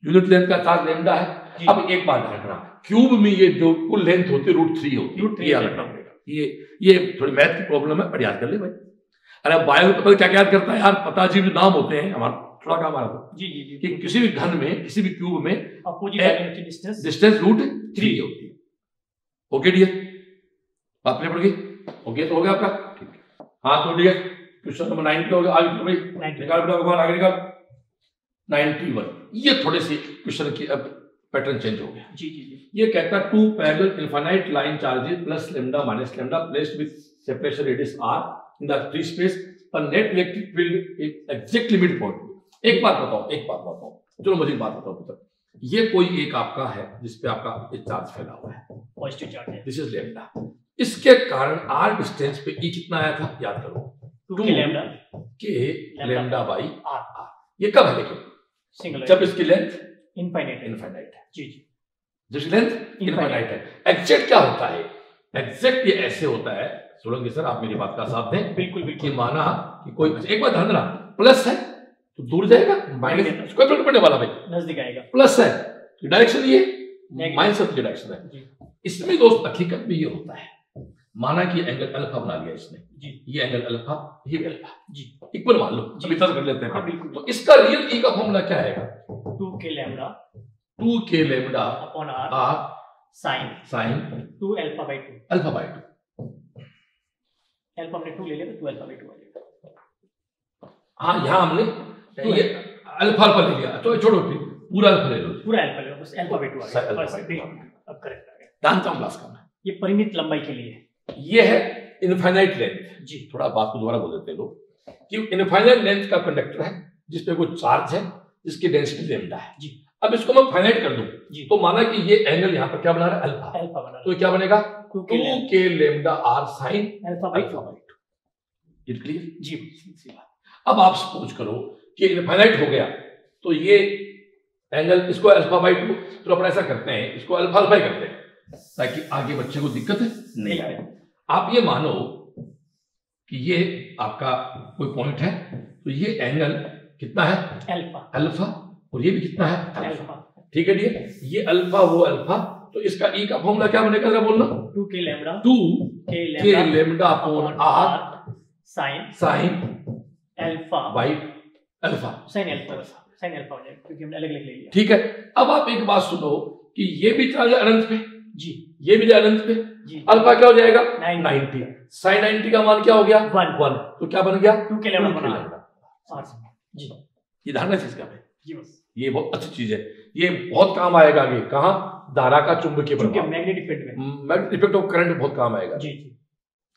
यूनिट लेंथ का चार्ज लेमडा है। अब एक बात रखना क्यूब में ये जो कुल लेंथ होती है रूट थ्री होती है। ये ये थोड़ी मैथ की प्रॉब्लम है पर याद कर ले भाई। अरे बायो पता क्या क्या याद करता है यार? पता जी भी नाम होते हैं हमारा थोड़ा काम आ रहा था। जी जी जी कि किसी भी घन में किसी भी क्यूब में डिस्टेंस डिस्टेंस रूट थ्री होती है। ओके डियर बात नहीं पड़ गई? ओके तो हो गया आपका? ठीक। है हाँ तो डियर क्वेश्चन नंबर नाइन हो गया। आगे भाई। निकाल बेटा भगवान आगे निकाल। 91 ये थोड़े से क्वेश्चन की अब पैटर्न चेंज हो गया। जी जी जी। ये कहता है two parallel infinite line charges plus lambda minus lambda placed with separation radius R in the free space पर net electric field exactly mid point एक बात बताओ एक बात बताओ। चलो मुझे एक बात बताओ पुत्र। ये कोई एक आपका है जिसपे आपका एक चार्ज फैला हुआ है? पॉजिटिव चार्ज है। दिस इज़ लेमडा इसके कारण आर डिस्टेंस पे ई कितना आया था? याद करो। Two lambda K lambda by R R ये कब है लेकिन? सिंगल जब इसकी लेंथ इनफाइनाइट इनफाइनाइट है। जी जी। जिसकी लेंथ इनफाइनाइट है। एग्जैक्ट क्या होता है? एग्जैक्ट ये ऐसे होता है। सोलंकी सर आप मेरी बात का साथ दें बिल्कुल कि बिल्कुल माना कि कोई एक बात ध्यान देना प्लस है तो दूर जाएगा माइनस कोई फ़र्क पड़ने वाला भाई। नज़दीक आएगा। प्लस है तो डायरेक्शन ये. माइनस की डायरेक्शन है। इसमें दोस्त हकीकत में ये होता है माना कि एंगल अल्फ़ा बना लिया इसने। जी। ये एंगल अल्फ़ा ये भी अल्फ़ा जी। इक्वल मान लो। अभी तक कर लेते हाँ। हैं बिल्कुल। तो इसका रियल ई का फॉर्मूला क्या आएगा? Two K lambda two K lambda upon R sine. Sine. Two alpha by two. Alpha by two. Alpha हमने टू ले लिया तो टू अल्फ़ा बाई टू आ जाएगा हाँ यहाँ हमने ये अल्फ़ा अल्फ़ा ले लिया। तो छोड़ो फिर पूरा अल्फ़ा ले लो। पूरा अल्फ़ा ले लो बस अल्फ़ा बाई टू आ गया। बस अब करेक्ट आ गया। जानता हूँ क्लास का मैं ये परिमित लंबाई के लिए। ये है इनफाइनाइट लेंथ जी। थोड़ा बात को दोबारा बोल देते हैं लोग। कि इनफाइनाइट लेंथ का कंडक्टर है जिसपे कोई चार्ज है जिसकी डेंसिटी लेमडा है। जी। अब इसको मैं फाइनाइट कर दूँ। तो माना कि ये एंगल यहाँ पर क्या बना रहा है? अल्फ़ा अल्फ़ा बना तो क्या बनेगा? Two K lambda R sine alpha by it clear जी अब आप सपोज़ करो कि इनफाइनाइट हो गया तो ये एंगल इसको अल्फ़ा बाई टू तो अपन ऐसा करते हैं इसको अल्फ़ा अल्फ़ा ही करते हैं ताकि आगे बच्चे को दिक्कत नहीं आए। आप ये मानो कि ये आपका कोई पॉइंट है तो ये एंगल कितना है? अल्फ़ा अल्फ़ा और ये भी कितना है? अल्फ़ा। ठीक है डियर ये अल्फ़ा वो अल्फ़ा। तो इसका ई का फॉर्मूला क्या बनेगा जरा बोलना? टू के lambda. Two K K lambda upon R sine sine alpha by alpha. Sine alpha sine alpha हो जाएगा क्योंकि हमने अलग अलग ले लिया। ठीक है अब आप एक बात सुनो कि ये भी चला जाए अनंत पे। जी। ये भी जाए अनंत पे। जी। अल्फ़ा क्या हो जाएगा? नाइन 90 साइन 90 का मान क्या हो गया? वन। वन। तो क्या बन गया? टू के लैम्डा के बना। जी। ये ध्यान रखिए इसका भाई जी बस। ये बहुत अच्छी चीज़ है। ये बहुत काम आएगा आगे। कहाँ? धारा का चुंबकीय प्रभाव। मैग्नेटिक फ़ील्ड में। मैग्नेटिक इफ़ेक्ट ऑफ़ करंट बहुत काम आएगा। जी जी।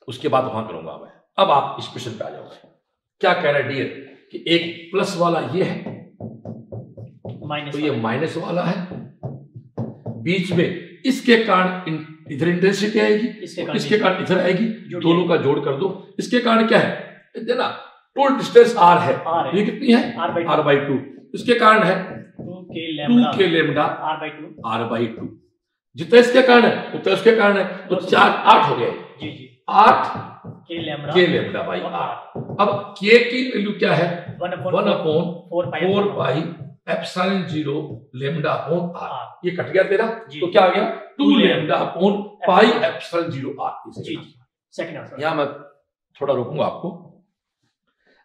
उसके बाद वहाँ करूँगा मैं। अब आप इस क्वेश्चन पे आ जाओगे क्या कह रहा है डियर कि एक प्लस वाला ये है। माइनस तो ये माइनस वाला है। बीच में इसके कारण इधर इंटेंसिटी आएगी? इसके कारण इधर आएगी। दोनों का जोड़ कर दो। इसके कारण क्या है? देना टोटल डिस्टेंस आर है। ये कितनी है? आर बाई टू इसके कारण है? Two K two lambda. K lambda. R by two. R by two. जितना इसके कारण है उतना उसके कारण है। तो चार आठ हो गए आठ के लैम्डा। के लेमडा बाई आर अब के की वैल्यू क्या है? One upon four by epsilon zero lambda upon R. ये कट गया तेरा? तो क्या आ गया? Two lambda. Upon pi epsilon zero R. Second answer. यहाँ मैं थोड़ा रोकूँगा आपको।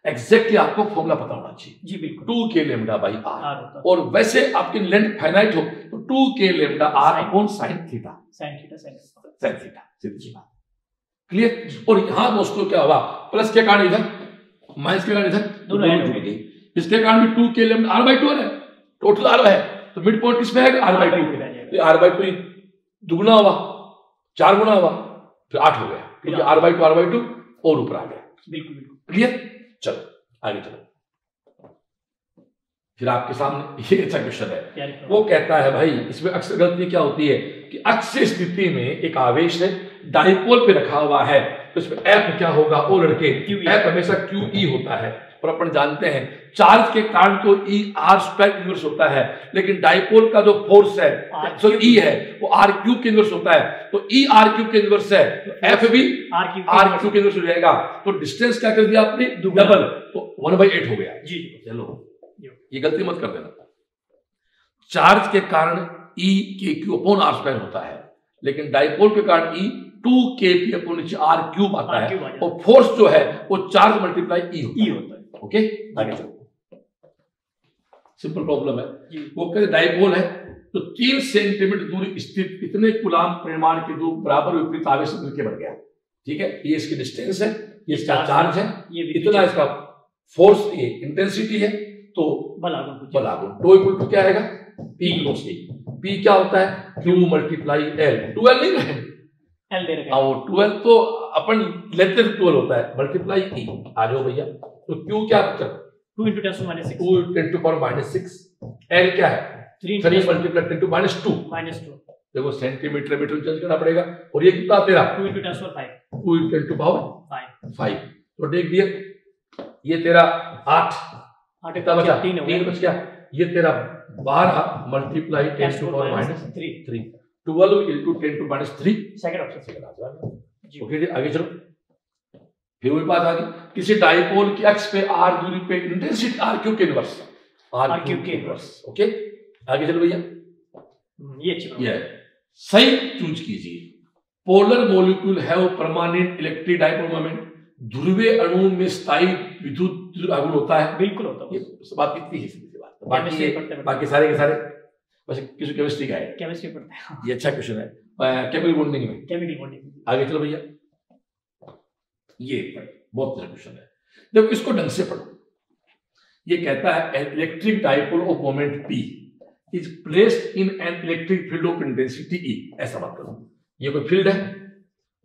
एग्जैक्टली आपको फॉर्मूला पता होना चाहिए। जी बिल्कुल। टू के लेमडा बाई आर और वैसे आपकी लेंथ फाइनाइट हो तो two K lambda R upon sine theta sine theta sine sine theta सीधी बात। क्लियर और यहाँ दोस्तों क्या हुआ? प्लस के कारण इधर माइनस के कारण इधर दोनों ऐड हो गई। इसके कारण भी टू के लिए आर बाई टू है। टोटल आर है। तो मिड पॉइंट किसमें है? R by two R by two दुगुना हुआ चार गुना हुआ फिर आठ हो गया। क्योंकि R by two R by two और ऊपर आ गया। बिल्कुल बिल्कुल। क्लियर चलो आगे चलो। फिर आपके सामने ये अच्छा क्वेश्चन है। वो कहता है भाई इसमें अक्सर गलती क्या होती है कि अक्सर स्थिति में एक आवेश है डाइपोल पे रखा हुआ है तो इसमें एफ़ क्या होगा? ओ लड़के. एफ़ हमेशा क्यू ई होता है। और अपन जानते हैं चार्ज के कारण तो ई आर स्क्वायर इनवर्स होता है लेकिन डाइपोल का जो फोर्स है जो ई है वो आर क्यूब के इनवर्स होता है। तो ई आर क्यूब के इनवर्स है तो एफ़ भी आर की आर क्यूब के इनवर्स हो जाएगा। तो डिस्टेंस क्या कर दिया आपने? डबल तो वन बाई एट हो गया। जी चलो। ये गलती मत कर देना। चार्ज के कारण ई के क्यू अपॉन आर स्क्वायर होता है लेकिन डाइपोल के कारण E two K P upon R cube आता है और फोर्स जो है वो चार्ज मल्टीप्लाई ई होता है। ओके आगे चलो सिंपल प्रॉब्लम है. वो कहते डाइपोल है. तो तीन सेंटीमीटर दूरी स्थित इतने गुलाम परिमाण के दो बराबर विपरीत आवेश मिलकर बन गया। ठीक है? ये इसकी डिस्टेंस है ये इसका चार्ज है ये इतना इसका फोर्स ये इंटेंसिटी है तो बल आगुन बलागुण। टो इक्वल टू क्या आएगा? पी क्लोज टी पी क्या होता है? क्यू मल्टीप्लाई एल नहीं एल दे रखा हाँ वो ट्वेल्व तो अपन लेते ट्वेल्व होता है मल्टीप्लाई ई आ जाओ भैया। तो क्यू क्या two into ten minus six two ten to power minus six L क्या है? Three three multiply ten to minus two minus two देखो सेंटीमीटर मीटर चेंज करना पड़ेगा। और ये कितना तेरा? Two into ten five two into ten to power five तो देख दिया ये तेरा आठ। आठ कितना बचा? तीन बच गया। ये तेरा बारह multiply ten to power minus three three twelve into ten to minus three second option okay आगे चलो। फिर वही बात आ गई। किसी डाइपोल की अक्ष पे आर दूरी पे इंटेंसिटी आर क्यूब के इनवर्स आर क्यूब के इनवर्स ओके आगे चलो भैया। हम्म, ये ये है। सही चूज़ कीजिए। Polar molecule have permanent electric dipole moment ध्रुवीय अणु में स्थायी विद्युत आगुण होता है। बिल्कुल होता है। बात इतनी ही। बाकी। बाकी सारे के सारे। बस किसी केमिस्ट्री का है केमिस्ट्री पढ़ते हैं ये अच्छा क्वेश्चन है केमिकल बॉन्डिंग में केमिकल बॉन्डिंग आगे चलो भैया ये बहुत अच्छा क्वेश्चन है देखो इसको ढंग से पढ़ो ये कहता है electric dipole of moment P is placed in an electric field of intensity E ऐसा बात करो ये कोई फ़ील्ड है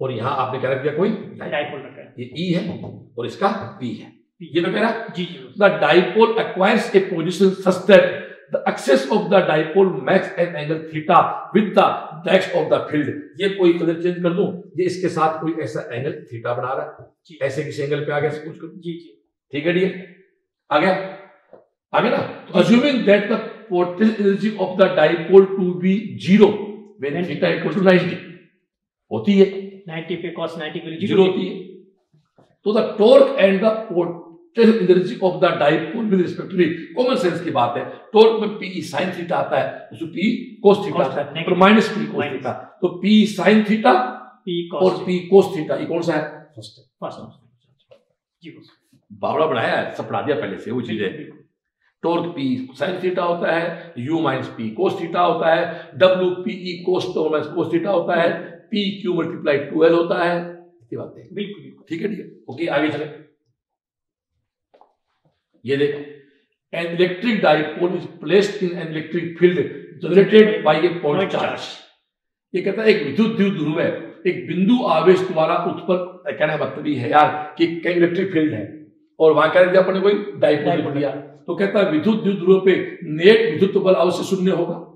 और यहाँ आपने क्या रख दिया कोई? डाइपोल रखा है. ये ई है और इसका पी है। ये तो कह रहा जी जी। The dipole acquires a position such that the axis of the dipole makes an angle theta with the direction of the field ये कोई कलर चेंज कर दूँ ये इसके साथ कोई ऐसा एंगल थीटा बना रहा है ऐसे किसी एंगल पे आ गया सब कुछ करो जी जी ठीक है डियर आ गया आ गया ना तो assuming that the potential energy of the dipole to be zero when theta equal to 90 होती है 90 पे cos 90 के लिए ज़ीरो होती है तो the torque and the potential energy of the dipole with respect to common sense की बात है। टॉर्क में पी sin थीटा आता है उसमें पी cos थीटा आता है और माइनस पी Minus. थीटा तो पी sin थीटा P और पी cos थीटा ये कौन सा है? फ़र्स्ट फ़र्स्ट बावड़ा बनाया है सब पढ़ा दिया पहले से वो चीज़। है टॉर्क पी sin थीटा होता है U minus P cos theta होता है w p e cos तो माइनस cos थीटा होता है p q मल्टीप्लाई 2l होता है। बात है। बिल्कुल। ठीक है ठीक है। ओके आगे चले। ये देखो an electric dipole is placed in an electric field generated by a point Point charge charge. ये कहता है एक विद्युत ध्रुव है एक बिंदु आवेश द्वारा उत्पन्न कहना मतलब है यार कि कहीं इलेक्ट्रिक फ़ील्ड है और वहाँ क्या दिया अपने कोई डाइपोल. दिया तो कहता है विद्युत ध्रुव पे नेट विद्युत बल अवश्य शून्य होगा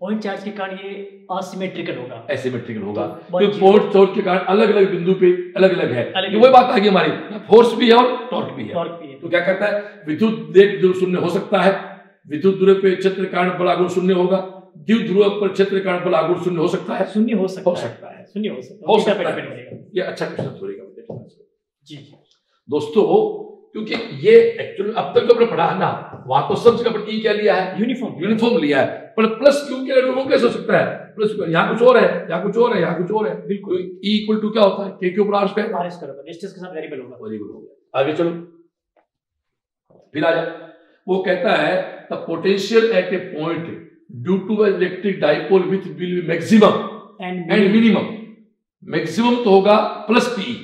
पॉइंट चार्ज के कारण ये असिमेट्रिकल होगा। एसिमेट्रिकल होगा। तो ज़ीरो। पॉइंट के कारण अलग अलग बिंदु पे अलग अलग है। अलग- ये वही बात आ गई हमारी फोर्स भी है और टॉर्क भी है। टॉर्क भी है। तो क्या कहता है? विद्युत देख ध्रुव शून्य हो सकता है। विद्युत ध्रुव पे क्षेत्र कारण बल आगुण शून्य होगा। द्विध्रुव ध्रुव पर क्षेत्र कारण बल आगुण शून्य हो सकता है। शून्य हो सकता हो है। सकता है। शून्य हो सकता हो। है सकता है। ये अच्छा क्वेश्चन थोड़ी जी जी। दोस्तों क्योंकि ये एक्चुअली अब तक जो हमने पढ़ा है ना वहाँ तो सब जगह पर ई क्या लिया है? यूनिफॉर्म यूनिफॉर्म लिया है। पर प्लस क्यू के लिए कैसे हो सकता है? प्लस यहाँ कुछ और है यहाँ कुछ और है यहाँ कुछ और है। बिल्कुल। ई इक्वल टू क्या होता है? के क्यू पर आर स्क्वायर करोगे डिस्टेंस के साथ वेरिएबल होगा। वेरी गुड हो गया। आगे चलो। फिर आ जा। वो कहता है the potential at a point due to electric dipole with will be maximum and and minimum maximum तो होगा प्लस पी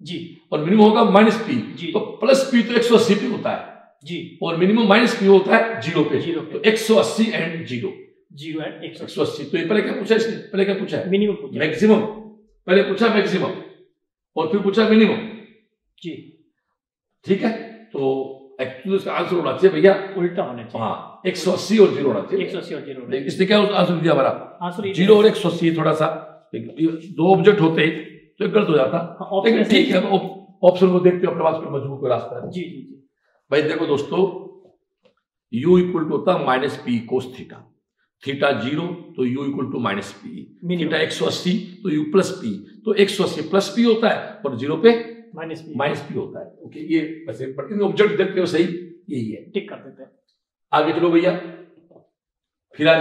जी। और मिनिमम होगा माइनस पी तो प्लस पी तो 180 पे होता है। जी। और मिनिमम माइनस पी होता है ज़ीरो पे। ज़ीरो पे। तो पे 180 एंड ज़ीरो ज़ीरो एंड एक सौ 180 तो ये पहले क्या पूछा इसने? पहले क्या पूछा है? मिनिमम मैक्सिमम पहले पूछा मैक्सिमम और फिर पूछा मिनिमम जी। ठीक है? तो एक्चुअली इसका आंसर होना चाहिए भैया। उल्टा होना चाहिए। हाँ 180 और ज़ीरो होना एक सौ अस्सी और ज़ीरो इसने क्या आंसर दिया हमारा? आंसर ज़ीरो और 180 थोड़ा सा। दो ऑब्जेक्ट होते तो गलत हो जाता। हाँ, लेकिन ठीक है ऑप्शन को देखते हो अपने पास कोई मज़बूत कोई रास्ता है। जी जी जी। भाई देखो दोस्तों u इक्वल टू होता है minus P cos theta theta zero तो u equal to minus P. Theta 180 तो u प्लस पी तो 180 प्लस पी होता है और ज़ीरो पे माइनस पी माइनस पी होता है। ओके ये वैसे बट इन ऑब्जेक्ट देखते हो सही? यही है। टिक कर देते हैं। आगे चलो भैया। फिर आ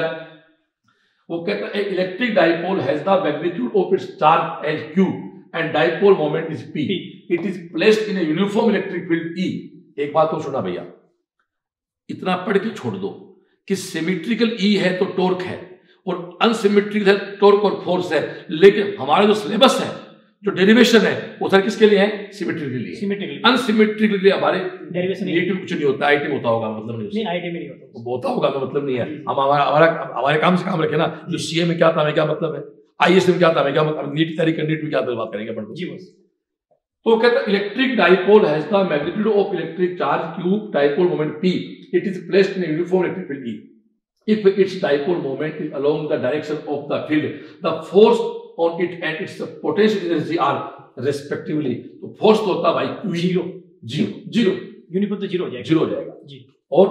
वो कहता है electric dipole has the magnitude of its charge as Q and dipole moment is P P. It is placed in uniform electric field E एक बात तो सुना भैया। इतना पढ़ के छोड़ दो कि सिमेट्रिकल ई है तो टोर्क है और अनसिमेट्रिकल है टॉर्क और फोर्स है। लेकिन हमारा जो सिलेबस है जो डेरिवेशन है वो सर किसके लिए है? सिमेट्रिक के लिए सिमेट्रिकली के लिए हमारे डेरिवेशन नेगेटिव कुछ नहीं होता आईटी होता होगा मतलब नहीं नहीं। आईडी में नहीं होता। वो होता होगा तो मतलब नहीं है। हम हमारा हमारा हमारे काम से काम रखे ना। जो सीए में क्या था हमें क्या मतलब है? आईएएस में क्या था? क्या मतलब नीट तैयारी करनी में क्या बात करेंगे अपन? जी बस। तो कहता है electric dipole has the magnitude of electric charge cube dipole moment it is placed in a uniform electric field E. If its dipole moment is along the direction of the field, the force on it and its potential energy are respectively. तो force तो होता है भाई Q zero zero zero uniform तो ज़ीरो हो जाएगा। ज़ीरो हो जाएगा। जी। और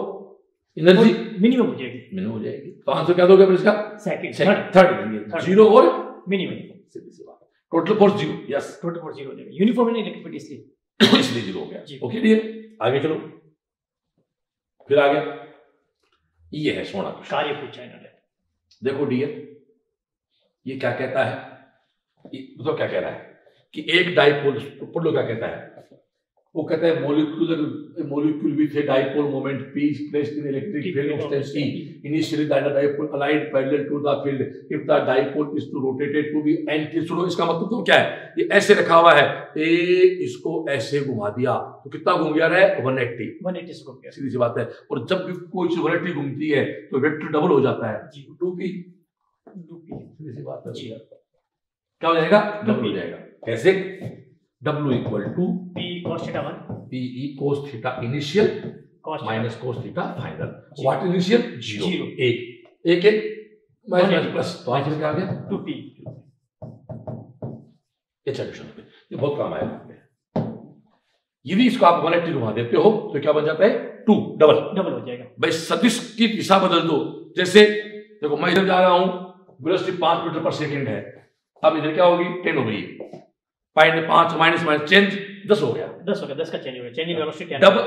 एनर्जी मिनिमम हो जाएगी। मिनिमम हो जाएगी। तो आंसर क्या दोगे इसका सेकंड सेकंड थर्ड. ज़ीरो और मिनिमम सीधी सी बात total force zero yes total force zero हो जाएगा यूनिफॉर्म नहीं इलेक्ट्रिक इसलिए। इसलिए ज़ीरो हो गया। ओके डियर आगे चलो। फिर आ गया ये है सोना कार्य पूछा इन्होंने। देखो डियर ये क्या कहता है? ये बताओ क्या कह रहा है? कि एक डाइपोल पढ़ लो क्या कहता है? वो कहता है molecular molecule with a dipole moment p is placed in electric field of strength E initially the dipole aligned parallel to the field. If the dipole is to rotated to be anti सुनो इसका मतलब तो क्या है? ये ऐसे रखा हुआ है। ए इसको ऐसे घुमा दिया। तो कितना घूम गया है 180 वन एट्टी स्कोप गया। सीधी सी बात है। और जब भी कोई चीज़ 180 घूमती है तो वेक्टर डबल हो जाता है। जी। 2p डूबी। सीधी सी बात है। क्या हो जाएगा? डबल हो जाएगा। कैसे? W equal to P cos theta one PE cos theta initial cos minus cos theta final ji. What initial zero Zero। एक एक एक माइनस प्लस तो आंसर क्या आ गया टू पी ये क्वेश्चन पे ये बहुत काम आएगा यदि इसको आप 180 घुमा देते हो तो क्या बन जाता है? टू डबल डबल हो जाएगा। भाई सदिश की दिशा बदल दो। जैसे देखो मैं इधर जा रहा हूँ वेलोसिटी पाँच मीटर पर सेकंड है। अब इधर क्या होगी? टेन हो गई। पॉइंट पाँच माइनस माइनस चेंज दस हो गया। दस हो गया दस का चेंज हो गया। वेलोसिटी डबल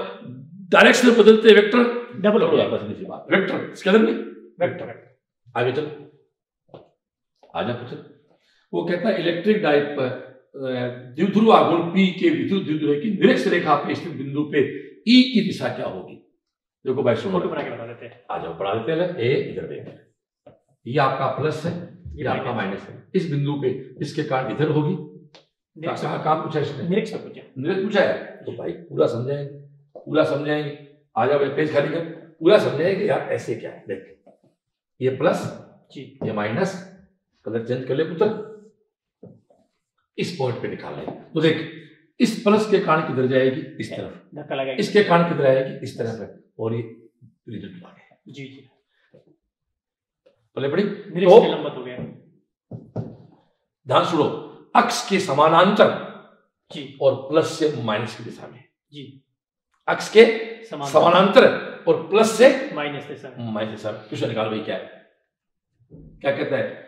डायरेक्शन बदलते वेक्टर डबल हो हो जाएगा जाता सी बात। वेक्टर में वेक्टर आगे चल। आजा पुत्र वो कहता है इलेक्ट्रिक डाइप द्विध्रुव आघूर्ण पी के विद्युत द्विध्रुव की निरक्ष रेखा पे स्थित बिंदु पे ई की दिशा क्या होगी? देखो भाई सुनो। बना के बता देते हैं। आ जाओ पढ़ा देते हैं। ए इधर देख। ये आपका प्लस है ये आपका माइनस। है। इस बिंदु पे इसके कारण इधर होगी। कहाँ कहाँ पूछा इसने निरीक्षण पूछा पूछा है तो भाई पूरा समझाएँगे पूरा समझाएँगे आ जाओ पेज खाली कर पूरा समझाएँगे यार ऐसे क्या है देख ये प्लस जी ये माइनस कलर चेंज कर ले पुत्र इस पॉइंट पे निकाल ले तो देख इस प्लस के कारण किधर जाएगी इस तरफ़ इसके कारण किधर आएगी इस तरफ़ है और ये रिज़ल्ट आ गया जी जी पहले पड़ी हो गया ध्यान सुनो अक्ष के समानांतर। जी। और प्लस से माइनस की दिशा में। जी। अक्ष के समानांतर। और प्लस से माइनस दिशा माइनस दिशा में। क्वेश्चन निकाल भाई क्या है? क्या कहता है?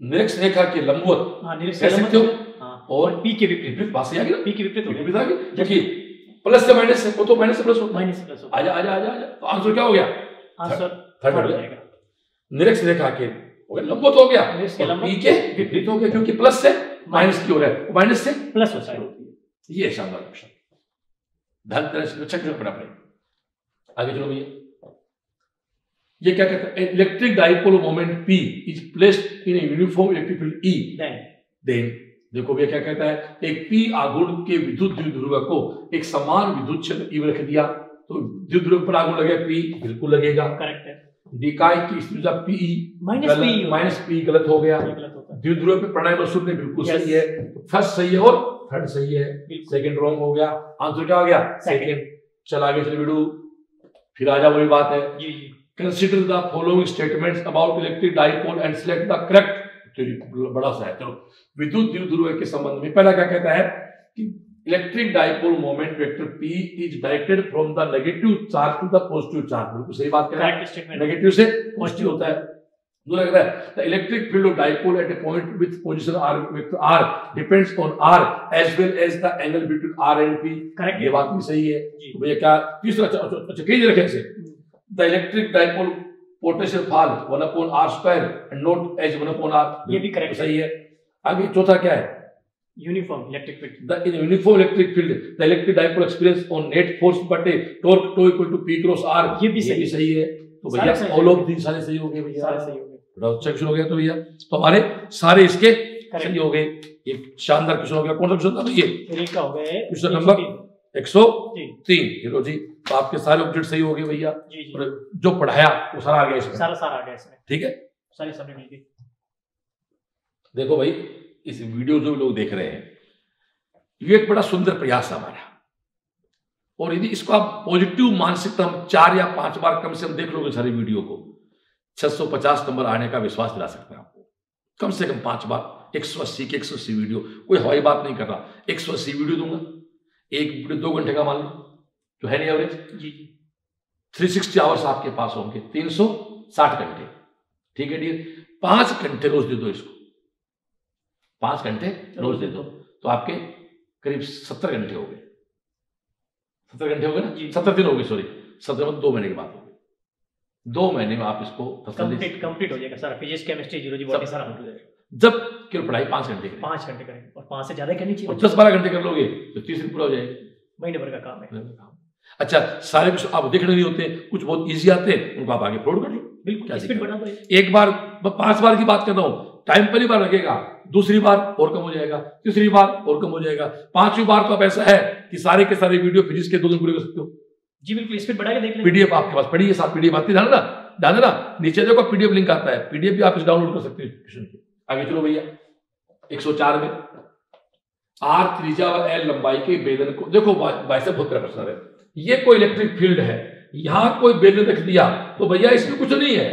निरक्ष रेखा के लंबवत। हाँ कह सकते हो हाँ। और पी के विपरीत। पास आ गया पी के विपरीत विपरीत आ गया क्योंकि प्लस से माइनस से वो तो माइनस से प्लस होता माइनस प्लस हो आजा आजा आजा आजा। तो आंसर क्या हो गया? आंसर थर्ड हो जाएगा। निरक्ष रेखा के हो गया लंबवत हो गया। पी के विपरीत हो गया क्योंकि प्लस से माइनस की हो रहा है माइनस से प्लस होता है। ये शानदार क्वेश्चन ध्यान तरह से अच्छा क्वेश्चन पढ़ा पड़े आगे चलो भैया। ये क्या कहता है? Electric dipole moment P is placed in a uniform electric field E. Then देखो भैया क्या कहता है? एक पी आगुण के विद्युत द्विध्रुव को एक समान विद्युत क्षेत्र ई रख दिया। तो द्विध्रुव पर आगुण लगेगा पी बिल्कुल लगेगा। करेक्ट है। डिकाई की स्थिति P minus P minus P गलत हो। गया। है द्विध्रुव पे प्रणय वस्तु ने बिल्कुल Yes. सही है। फ़र्स्ट सही है और थर्ड सही है। सेकंड रॉन्ग हो गया। आंसर क्या हो गया? सेकंड चल आगे चल बिडू। फिर आ जा वही बात है। Consider the following statements about electric dipole and select the correct बड़ा सा है। चलो। विद्युत द्विध्रुव के संबंध में पहला क्या कहता है? कि electric dipole moment vector p is directed from the negative charge to the positive charge बिल्कुल सही बात कह रहा है। नेगेटिव से पॉजिटिव होता है। दूसरा कहता है the electric field of dipole at a point with position r vector r depends on r as well as the angle between r and p. Correct ये बात भी सही है। जी। तो भैया क्या तीसरा अच्छा कई रखे ऐसे the electric dipole potential fall 1 upon r square and not as 1 upon r. ये भी correct सही है। आगे चौथा क्या है? Uniform electric field the in uniform electric field the electric dipole experience on net force but a torque tau equal to p cross r ये भी सही सही है। तो भैया ऑल। ऑफ़ दी सारे सही हो गए भैया। सारे सही हो क्वेश्चन हो गया तो भैया तो हमारे सारे इसके सही हो गए। ये शानदार क्वेश्चन हो गया। कौन सा क्वेश्चन था भैया? एक क्वेश्चन नंबर 103 जी। हीरो जी तो आपके सारे ऑब्जेक्ट सही हो गए भैया। जी पढ़ाया वो सारा आ गया इसमें। सारा सारा आ गया इसमें। ठीक है? सारी सब्जेक्ट देखो भाई इस वीडियो जो लोग देख रहे हैं ये एक बड़ा सुंदर प्रयास है हमारा। और यदि इसको आप पॉजिटिव मानसिकता हम चार या पाँच बार कम से कम देख लोगे सारी वीडियो को 650 नंबर आने का विश्वास दिला सकते हैं आपको। कम से कम पाँच बार 180 के 180 वीडियो कोई हवाई बात नहीं कर रहा। 180 वीडियो दूँगा। एक वीडियो दो घंटे का मान लो तो है नहीं एवरेज जी। जी 360 आवर्स आपके पास होंगे 360 घंटे। ठीक है डियर पाँच घंटे रोज दे दो इसको। पाँच घंटे रोज दे दो। तो आपके करीब सत्तर घंटे हो गए। सत्तर घंटे हो गए जी। ना सत्तर दिन हो गए सॉरी सत्तर मतलब दो महीने की बात हो गई। दो महीने में आप इसको कंप्लीट कंप्लीट हो जाएगा सारा। फिजिक्स केमिस्ट्री ज़ीरो जी सारा हो जाएगा। जब केवल पढ़ाई पाँच घंटे पाँच घंटे करेंगे। और पाँच से ज़्यादा करनी और चाहिए दस बारह घंटे कर लोगे तो तीस दिन पूरा हो जाएगा। महीने भर का काम है। अच्छा सारे विषय आप देखने नहीं होते कुछ बहुत इजी आते हैं उनको आप आगे फॉरवर्ड कर लो। क्या बिल्कुल स्पीड बढ़ा दो एक बार मैं पाँच बार की बात कर रहा हूँ टाइम पहली बार लगेगा दूसरी बार और कम हो जाएगा तीसरी बार और कम हो जाएगा। पांचवी बार तो अब ऐसा है कि सारे के सारे वीडियो फिजिक्स के दो दिन पूरे कर सकते हो। जी बिल्कुल स्पीड बढ़ा के देख लेंगे। पीडीएफ आपके पास पढ़िए साथ पीडीएफ आती है ना ध्यान देना नीचे देखो पीडीएफ लिंक आता है पीडीएफ भी आप इस डाउनलोड कर सकते हैं ट्यूशन की। आगे चलो भैया 104 में आर त्रिज्या व एल लंबाई के बेलन को देखो बाइसेप बहुत बड़ा प्रश्न है। ये कोई इलेक्ट्रिक फ़ील्ड है यहाँ कोई बेलन रख दिया तो भैया इसमें कुछ नहीं है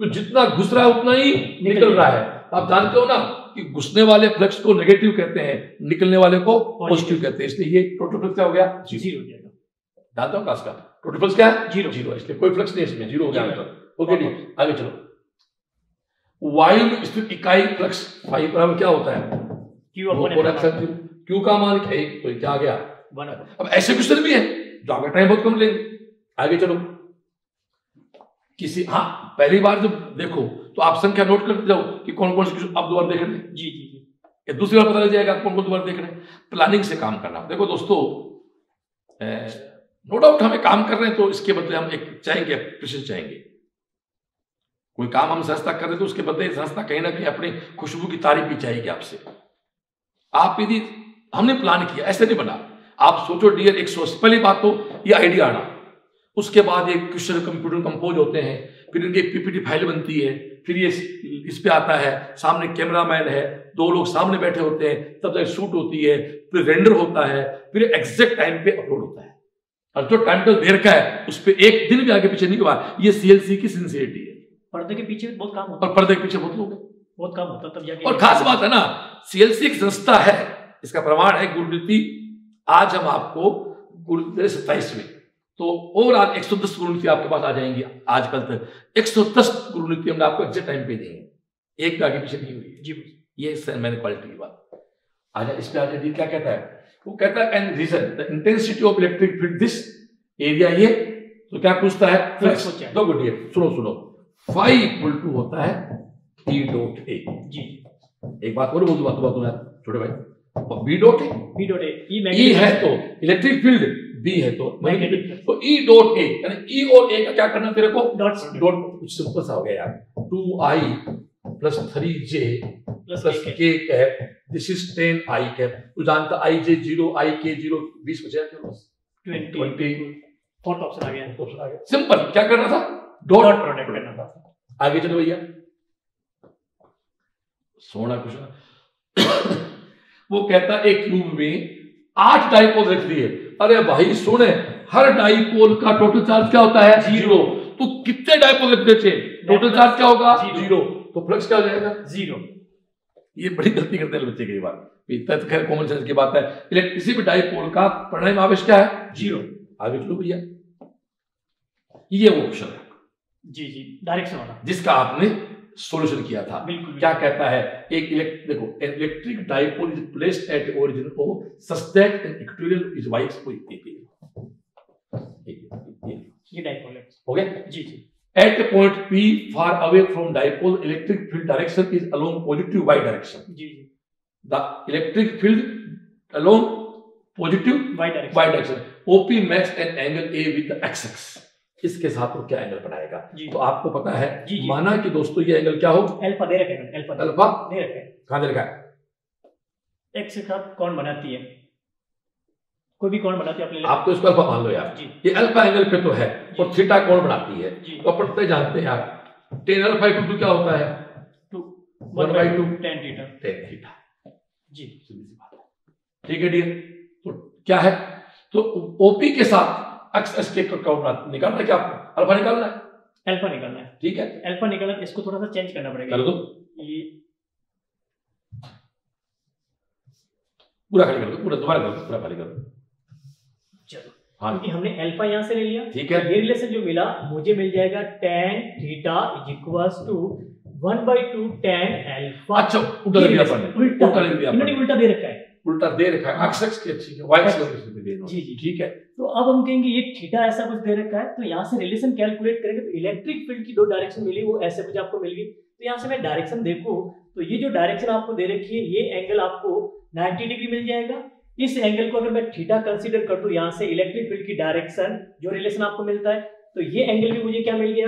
तो जितना घुस रहा है उतना ही निकल रहा है। आप जानते हो ना कि घुसने वाले फ्लक्स को नेगेटिव कहते हैं निकलने वाले को पॉजिटिव कहते हैं इसलिए ये टोटल फ्लक्स क्या हो गया। ज़ीरो हो जाएगा जानते हो क्लास का। टोटल फ्लक्स क्या है? ज़ीरो ज़ीरो इसलिए कोई फ्लक्स नहीं इसमें। ज़ीरो हो गया। आंसर ओके डी आगे चलो। वायु में स्थित इकाई फ्लक्स फाइव पर क्या होता है? क्यू अपॉन क्यू का मान क्या है तो क्या आ गया। अब ऐसे क्वेश्चन भी है। जो आपका टाइम बहुत कम लेंगे। आगे चलो। किसी हाँ पहली बार जब देखो तो आप संख्या नोट करते जाओ कि कौन कौन से क्वेश्चन आप दोबारा देख रहे हैं। जी जी जी। या दूसरी बार पता लग जाएगा आप कौन कौन दोबारा देख रहे हैं। प्लानिंग से काम करना। देखो दोस्तों नो डाउट हमें काम कर रहे हैं तो इसके बदले हम एक चाहेंगे अप्रिशिएशन चाहेंगे। कोई काम हम संस्था कर रहे तो उसके बदले संस्था कहीं ना कहीं अपनी खुशबू की तारीफ़ भी चाहिए आपसे। आप यदि, हमने प्लान किया, ऐसे नहीं बना। आप सोचो डियर एक सौ पहली बात तो ये आइडिया आना। उसके बाद ये क्वेश्चन कंप्यूटर कंपोज होते हैं, फिर इनकी पीपीटी फ़ाइल बनती है, फिर ये इस पे आता है, सामने कैमरामैन है, दो लोग सामने बैठे होते हैं, तब तक शूट होती है, फिर रेंडर होता है, फिर एग्जैक्ट टाइम पे अपलोड होता है। और जो टाइम टेबल दे रखा है उस पर एक दिन भी आगे पीछे नहीं हुआ। ये सीएलसी की सिंसियरिटी है। पर्दे के पीछे बहुत काम होता और पर्दे के पीछे बहुत लोग हैं। बहुत काम होता तब जाके। और खास बात है ना सीएलसी एक संस्था है। इसका प्रमाण है गुरुनीति आज हम आपको गुरु सत्ताईस में तो और आज 110 गुरुनीति आपके पास आ जाएँगी आजकल तक। 110 गुरुनीति हमने आपको एग्जैक्ट टाइम पे देंगे एक भी आगे पीछे नहीं हुई जी ये मैंने क्वालिटी की बात। आजा इस पे आजा डी क्या कहता है? वो कहता है and region the intensity of electric field this area ये तो क्या पूछता है? फ्लक्स। दो गुडिये सुनो सुनो। फाइव इक्वल टू होता है ई डॉट ए जी। एक बात और बोल बात बात यार छोटे भाई। और बी डॉट है बी डॉट ए ई है तो इलेक्ट्रिक फ़ील्ड बी है तो magnetic तो ई डॉट ए यानी ई और ए का क्या करना तेरे को? डॉट डॉट कुछ सिंपल सा हो गया यार। Two I plus three J plus K cap this is ten I cap तू जानता आई जे ज़ीरो आई के ज़ीरो बीस बचा क्या बस? ट्वेंटी 20 फोर्थ ऑप्शन आ गया। ऑप्शन आ गया। सिंपल क्या करना था? डॉट प्रोडक्ट करना था। आगे चलो भैया। सोना कुछ वो कहता एक क्यूब में आठ डाइपोल रख दिए। अरे भाई सुने हर डाइपोल का टोटल चार्ज क्या होता है? ज़ीरो तो कितने डाइपोल रखने चाहिए टोटल चार्ज क्या होगा? ज़ीरो। तो फ्लक्स क्या हो जाएगा? ज़ीरो ये बड़ी गलती करते हैं बच्चे कई बार तो खैर कॉमन सेंस की बात है। लेकिन किसी भी डाइपोल का परिणाम आवेश क्या है? ज़ीरो आगे चलो भैया। ये वो क्वेश्चन है। जी जी. डायरेक्शन वाला जिसका आपने सॉल्यूशन किया था। बिल्कुल क्या कहता है? एक इलेक्ट देखो electric dipole is placed at origin O such that an equatorial is y ये डाइपोल है गया? जी जी। At a point P far away from dipole electric field direction is along positive y direction जी जी the electric field along positive Y direction y direction OP makes an angle A with the x-axis इसके साथ वो क्या एंगल बनाएगा तो आपको पता है जी, जी। माना कि दोस्तों ये एंगल क्या हो अल्फ़ा दे रखे हैं अल्फ़ा अल्फ़ा दे रखे हैं कहाँ दे रखा है एक से साथ कौन बनाती है कोई भी कौन बनाती है आप। आप तो इसको अल्फ़ा मान लो यार। ये अल्फ़ा एंगल पे तो है और थीटा कौन बनाती है। तो अपन तो जानते हैं यार। टेन अल्फ़ा इक्वल टू क्या होता है? Two one by two tan theta tan theta जी। सीधी सी बात है। ठीक है डियर तो क्या है? तो ओपी के साथ एक्स एस के बनाती निकालना है क्या आपको? अल्फ़ा निकालना है? अल्फ़ा निकालना है। ठीक है। अल्फ़ा निकालना है, इसको थोड़ा सा चेंज करना पड़ेगा। कर दो। ये पूरा खाली कर दो पूरा दोबारा कर दो पूरा खाली कर दो। हाँ। क्योंकि हमने अल्फ़ा यहाँ से ले लिया। ठीक है। ये रिलेशन जो मिला मुझे मिल जाएगा tan theta is equals to one by two tan alpha अच्छा उल्टा दिया अपन उल्टा। दिया अपन इन्होंने उल्टा दे रखा है। उल्टा दे रखा है। एक्स एक्स की अच्छी है। वाई एक्स की दे दो। जी, जी। ठीक है। तो अब हम कहेंगे ये थीटा ऐसा कुछ दे रखा है। तो यहाँ से रिलेशन कैलकुलेट करेंगे तो इलेक्ट्रिक फ़ील्ड की दो डायरेक्शन मिली वो ऐसे कुछ आपको मिल गई। तो यहाँ से मैं डायरेक्शन देखूँ तो ये जो डायरेक्शन आपको दे रखी है ये एंगल आपको 90 डिग्री मिल जाएगा। इस एंगल को अगर मैं थीटा कंसीडर कर दू यहाँ से इलेक्ट्रिक फ़ील्ड की डायरेक्शन जो रिलेशन आपको मिलता है तो ये एंगल भी मुझे क्या मिल गया?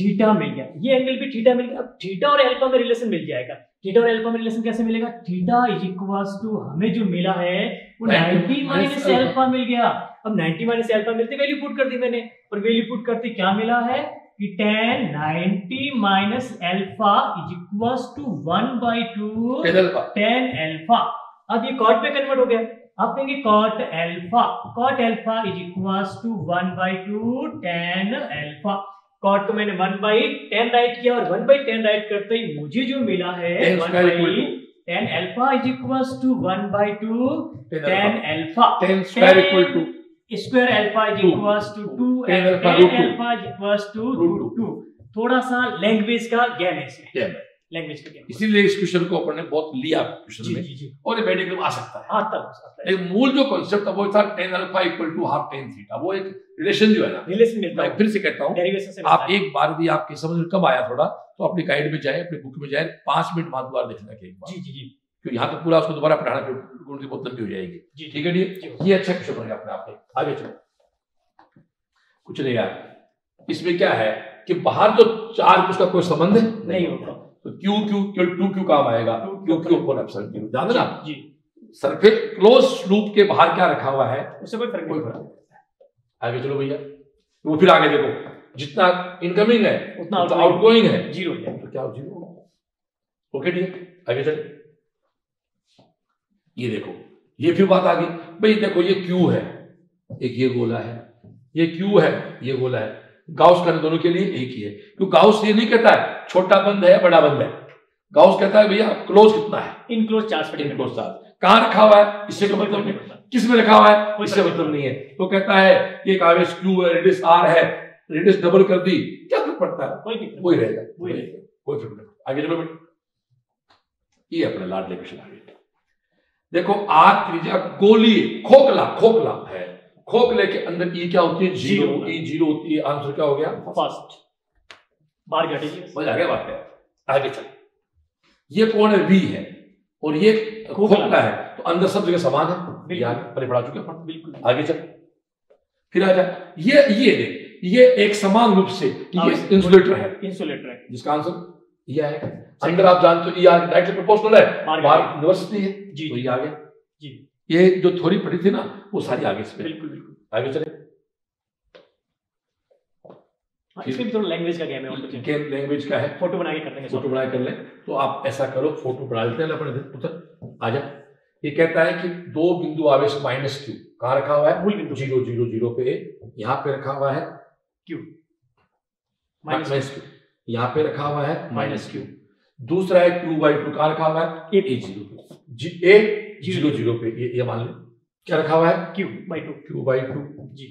थीटा मिल गया। ये एंगल भी थीटा मिल गया। अब थीटा और अल्फ़ा में रिलेशन मिल जाएगा। थीटा और अल्फ़ा में रिलेशन कैसे मिलेगा? थीटा इज़ इक्वल्स टू हमें जो मिला है वो 90 90 माइनस। अल्फ़ा मिल गया। अब 90 माइनस अल्फ़ा मिलते वैल्यू पुट कर दी मैंने। और वैल्यू पुट करते क्या मिला है? कि tan 90 minus alpha is equals to 1 by two tan alpha अब ये कॉट पे कन्वर्ट हो गया आप कहेंगे cot alpha cot alpha is equals to 1 by 2 tan alpha cot को मैंने 1 by 10 राइट किया और 1 by 10 राइट करते ही मुझे जो मिला है 10 1 square by equal to? tan alpha is equals to 1 by 2 tan alpha tan square equal to square alpha is Two. Equals to 2 Tan and alpha tan root two. Alpha is equals to root 2 थोड़ा सा लैंग्वेज का ज्ञान है इसमें है। लैंग्वेज का इसीलिए इस क्वेश्चन को अपन ने बहुत लिया क्वेश्चन में। जी जी। और ये आ सकता है। आता है लेकिन मूल जो कॉन्सेप्ट था वो था tan alpha equal to half tan theta वो एक रिलेशन जो है ना रिलेशन मिलता मैं है। फिर से कहता हूँ आप एक बार भी आपकी समझ में कब आया थोड़ा तो अपनी गाइड में जाए अपनी बुक में जाए पाँच मिनट बाद दोबारा देखना कि एक बार। जी जी जी। क्योंकि यहाँ तो पूरा उसको दोबारा पढ़ाना उनकी बहुत लंबी हो जाएगी। ठीक है। ये अच्छा क्वेश्चन बन गया अपने आप आगे चलो। कुछ नहीं यार। इसमें क्या है कि बाहर जो चार्ज उसका कोई संबंध है? नहीं होगा। तो Q Q Q two Q काम आएगा? Q Q four epsilon zero ध्यान देना सरफेस क्लोज लूप के बाहर क्या रखा हुआ है? उससे कोई फ़र्क नहीं पड़ता आगे चलो भैया। वो फिर आगे देखो। जितना इनकमिंग है उतना आउटगोइंग है। ज़ीरो हो तो क्या ज़ीरो ओके ठीक आगे चले। ये देखो। ये फिर बात आ गई भाई देखो ये क्यू है। एक ये गोला है। ये क्यू है। ये गोला है। गाउस करने दोनों के लिए एक ही है। क्यों गाउस ये नहीं कहता है छोटा बंद है बड़ा बंद है? गाउस कहता है भैया क्लोज कितना है? इनक्लोज चार्ज इनक्लोज चार्ज कहाँ रखा हुआ है? इससे कोई मतलब नहीं। किसमें रखा हुआ है? इससे मतलब नहीं है। तो कहता है कि एक आवेश क्यू है रेडियस आर है। रेडियस डबल कर दी क्या फ़र्क पड़ता है? कोई नहीं वही रहेगा। वही रहेगा। कोई फ़र्क नहीं आगे चलो बेटा। ये अपना लाडले क्वेश्चन आगे देखो आर त्रिज्या गोली खोखला खोखला है। खोखले के अंदर ई क्या होती है? ज़ीरो। ई ज़ीरो होती है। आंसर क्या हो गया? फास्ट बाहर घटेगी मज़ा आ गया बात? है आगे चल। ये कौन है? वी है। और ये खोखला। है। तो अंदर सब जगह समान है। पहले पढ़ा चुके हैं अपन। बिल्कुल। आगे चल। फिर आ जा। ये ये देख। ये एक समान रूप से ये इंसुलेटर है। इंसुलेटर है। जिसका आंसर ये आएगा अंदर आप जानते हो ये डायरेक्टली प्रोपोर्शनल है। बाहर बाहर यूनिवर्सिटी है। जी तो ये आ गया। जी। ये जो थोड़ी पड़ी थी ना वो सारी आगे पे बिल्कुल बिल्कुल। आगे चले। हाँ, इसमें थोड़ा लैंग्वेज का गेम है और कुछ नहीं। गेम लैंग्वेज का है। फ़ोटो बना के कर देंगे फ़ोटो बना कर लें। तो आप ऐसा करो फ़ोटो बना लेते हैं अपने पुत्र आ जा। ये कहता है कि दो बिंदु आवेश माइनस क्यू कहाँ रखा हुआ है? मूल बिंदु। ज़ीरो ज़ीरो ज़ीरो पे। यहाँ पे रखा हुआ है क्यू माइनस क्यू यहाँ पे रखा हुआ है माइनस क्यू दूसरा है क्यू बाई टू कहाँ रखा हुआ है? A A zero A zero zero पे ये ये मान लो। क्या रखा हुआ है? Q by two Q by two ji.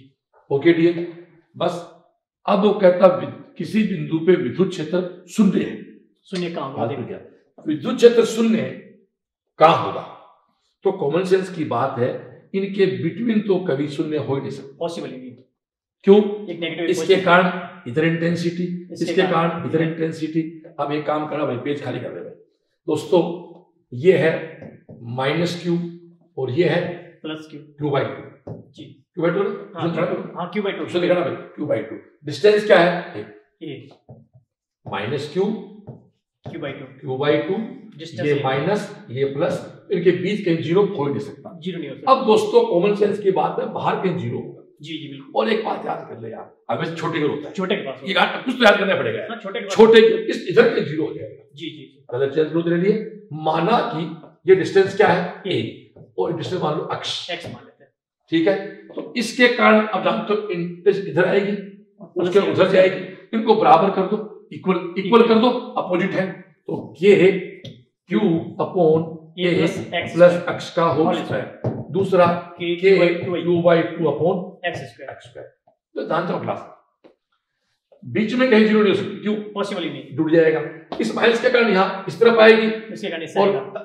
Okay dear बस अब वो कहता किसी बिंदु पे विद्युत क्षेत्र शून्य है। शून्य कहाँ होगा? क्या। विद्युत क्षेत्र शून्य है कहाँ होगा? तो कॉमन सेंस की बात है इनके बिटवीन तो कभी शून्य हो ही नहीं सकता। पॉसिबल ही। नहीं क्यों? एक नेगेटिव इसके कारण इधर इंटेंसिटी इसके कारण। इधर इंटेंसिटी अब एक काम करना भाई पेज खाली कर दे भाई। दोस्तों ये है माइनस क्यू और ये है plus Q Q by two ji. Q by two हाँ क्यू बाई टू उसको दिखाना भाई। क्यू बाई टू डिस्टेंस क्या है? A minus Q Q by two Q by two ये माइनस ये प्लस इनके बीच कहीं ज़ीरो हो नहीं सकता। ज़ीरो नहीं हो सकता। अब दोस्तों कॉमन सेंस की बात है बाहर कहीं ज़ीरो होगा। जी जी बिल्कुल। और एक बात याद कर ले यार। अब छोटे के होता है। छोटे के पास ये कुछ तो याद करना पड़ेगा हाँ छोटे छोटे इस इधर के ज़ीरो हो जाएगा। जी जी कलर चेंज करो तेरे लिए माना कि ये डिस्टेंस क्या है? ए और डिस्टेंस मान लो अक्ष। एक्स मान लेते हैं। ठीक है? तो इसके कारण अब हो इंटरेस्ट इधर आएगी उसके उधर जाएगी इनको बराबर कर दो इक्वल इक्वल कर दो अपोजिट है। तो ये Q upon A plus X का होल स्क्वायर दूसरा के Q by two upon X square तो ध्यान क्लास बीच में कहीं ज़ीरो नहीं हो सकती। क्यों? पॉसिबल ही नहीं। जुड़ जाएगा। इस माइनस के कारण यहाँ इस तरफ़ आएगी। इसके कारण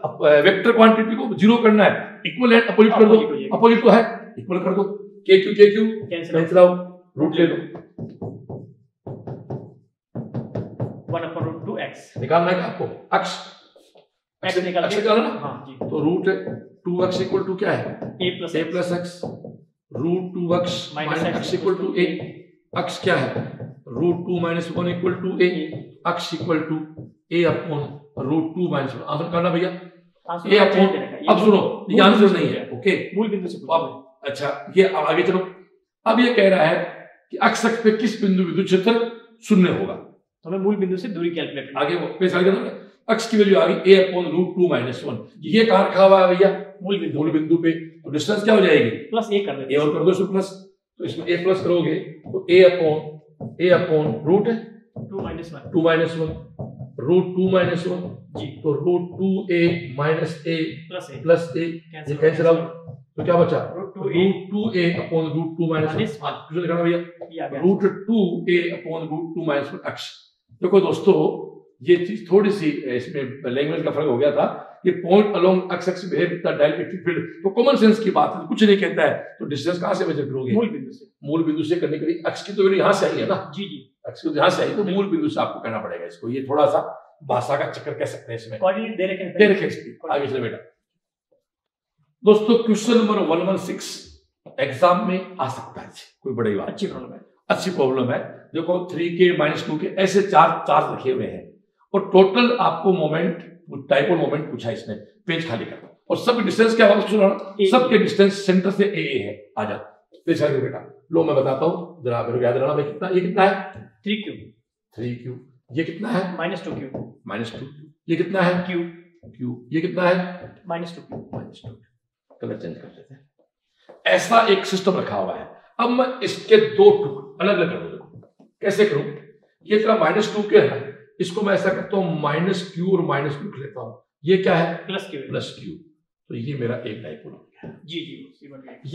और वेक्टर क्वांटिटी को ज़ीरो करना है। इक्वल एंड अपोजिट कर दो। अपोजिट तो है। इक्वल कर दो। के क्यू के क्यू कैंसिल आउट रूट ले लो। One upon root two X निकालना है आपको? अक्ष एक्स के? निकालना? ना हाँ जी। तो रूट टू अक्ष इक्वल टू क्या है? A plus A plus X root two अक्ष माइनस x अक्ष इक्वल टू ए अक्ष क्या है? Root two minus one equal to A अक्ष equal to A upon root two minus one answer करना भैया? ए अपॉन अब सुनो ये आंसर नहीं है ओके मूल बिंदु से अब अच्छा ये अब आगे चलो। अब ये कह रहा है कि अक्ष अक्ष पे किस बिंदु विद्युत क्षेत्र शून्य होगा? तो हमें मूल बिंदु से दूरी कैलकुलेट आगे वो पेश आगे चलो अक्ष की वैल्यू आ गई A upon root two minus one ये कहाँ रखा हुआ है भैया? मूल बिंदु। मूल बिंदु पे। तो डिस्टेंस क्या हो जाएगी? प्लस ए कर देते ए और कर दो प्लस तो इसमें ए प्लस करोगे तो A upon A upon root है two minus one two minus one root two minus one जी तो root two A minus A plus A plus A ये कैंसिल आउट तो क्या बचा root two A two A upon root two minus one लिखना भैया root two A upon root two minus one अक्ष देखो दोस्तों ये चीज़ थोड़ी सी इसमें लैंग्वेज का फ़र्क हो गया था। ये पॉइंट अलोंग अक्ष behave with the dielectric field तो कॉमन सेंस की बात है कुछ नहीं कहता है तो डिस्टेंस कहाँ से मेजर करोगे? मूल बिंदु से। मूल बिंदु से करने के लिए अक्ष की तो वैल्यू यहाँ से आई है ना? जी जी। अक्ष की तो यहाँ से आई तो मूल बिंदु से आपको कहना पड़ेगा इसको। ये थोड़ा सा भाषा का चक्कर कह सकते हैं इसमें। कोऑर्डिनेट दे रखे दे रखे इसकी आगे चले बेटा। दोस्तों question number one one six exam में आ सकता है। कोई बड़ी बात अच्छी प्रॉब्लम है। अच्छी प्रॉब्लम है। देखो थ्री के माइनस टू के ऐसे चार चार्ज रखे हुए हैं। और टोटल आपको मोमेंट टाइपोल मोमेंट पूछा इसने पेज खाली कर और सब डिस्टेंस क्या सुना सबके डिस्टेंस सेंटर से ए ए है। आ जा पेज खाली कर बेटा। लो मैं बताता हूँ जरा मेरे को याद रहना भाई कितना ये कितना है? थ्री क्यू थ्री क्यू ये कितना है? Minus two Q minus two ये कितना है? क्यू क्यू ये कितना है? Minus two Q minus two colour change कर देते हैं। ऐसा एक सिस्टम रखा हुआ है। अब मैं इसके दो टुकड़े अलग अलग कर दूँ कैसे करूँ? ये तेरा माइनस टू के है इसको मैं ऐसा करता हूँ माइनस क्यू और माइनस क्यू लिख लेता हूँ। ये क्या है? प्लस क्यू प्लस क्यू तो ये मेरा एक डाइपोल हो। गया जी जी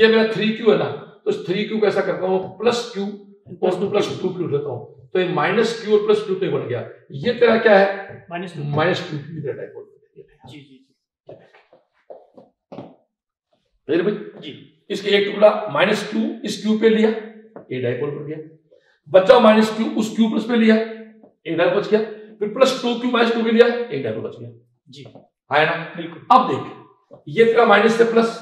ये मेरा थ्री क्यू है ना। तो इस थ्री क्यू को ऐसा करता हूँ प्लस क्यू प्लस और टू प्लस टू क्यू लेता हूँ। तो ये माइनस क्यू और प्लस टू तो बन गया। ये तेरा क्या है? माइनस माइनस टू क्यू तेरा डाइपोल जी जी फिर भाई? जी। इसके एक टुकड़ा माइनस क्यू इस क्यू पे लिया। ए डाइपोल बन गया। बचा माइनस क्यू उस क्यू प्लस पे लिया। ए डाइपोल बच गया। फिर plus two Q minus two पे लिया? एक डाइपोल बच गया। जी। आया ना? बिल्कुल। अब देख ये तेरा माइनस से प्लस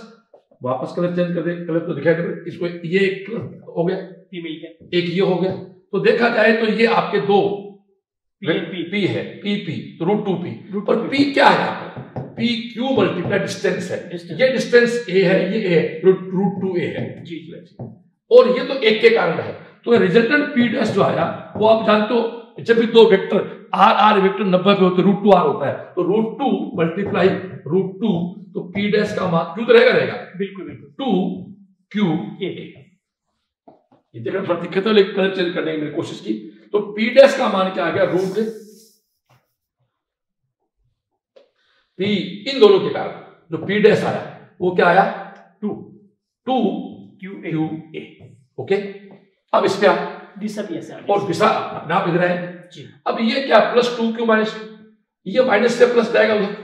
वापस कलर चेंज कर दे कलर तो दिखाई दे इसको ये एक हो गया। पी मिल गया। एक ये हो गया। तो देखा जाए तो ये आपके दो। पी पी पी है पी पी तो रूट टू पी और पी क्या है यहाँ पर? पी क्यू मल्टीप्लाई डिस्टेंस है। Distance. ये डिस्टेंस ए है ये A root root two A है। जी जी और ये तो एक के कारण है। तो रिजल्टेंट पी डैश जो आया वो आप जानते हो जब भी दो वेक्टर आर आर वेक्टर नब्बे पे होते रूट टू आर होता है। तो root two multiply root two तो पी डैश का मान क्यू तो रहेगा रहेगा? बिल्कुल बिल्कुल। टू क्यू ये ये देखना थोड़ा दिक्कत है लेकिन कलर चेंज करने की मैंने कोशिश की। तो पी डैश का मान क्या आ गया रूट पी इन दोनों के कारण जो पी डैश आया वो क्या आया? Two two Q Q A okay अब इस पे आप दिशा भी और दिशा अपने आप इधर है जी। अब ये क्या प्लस टू क्यू माइनस ये माइनस से प्लस जाएगा उधर।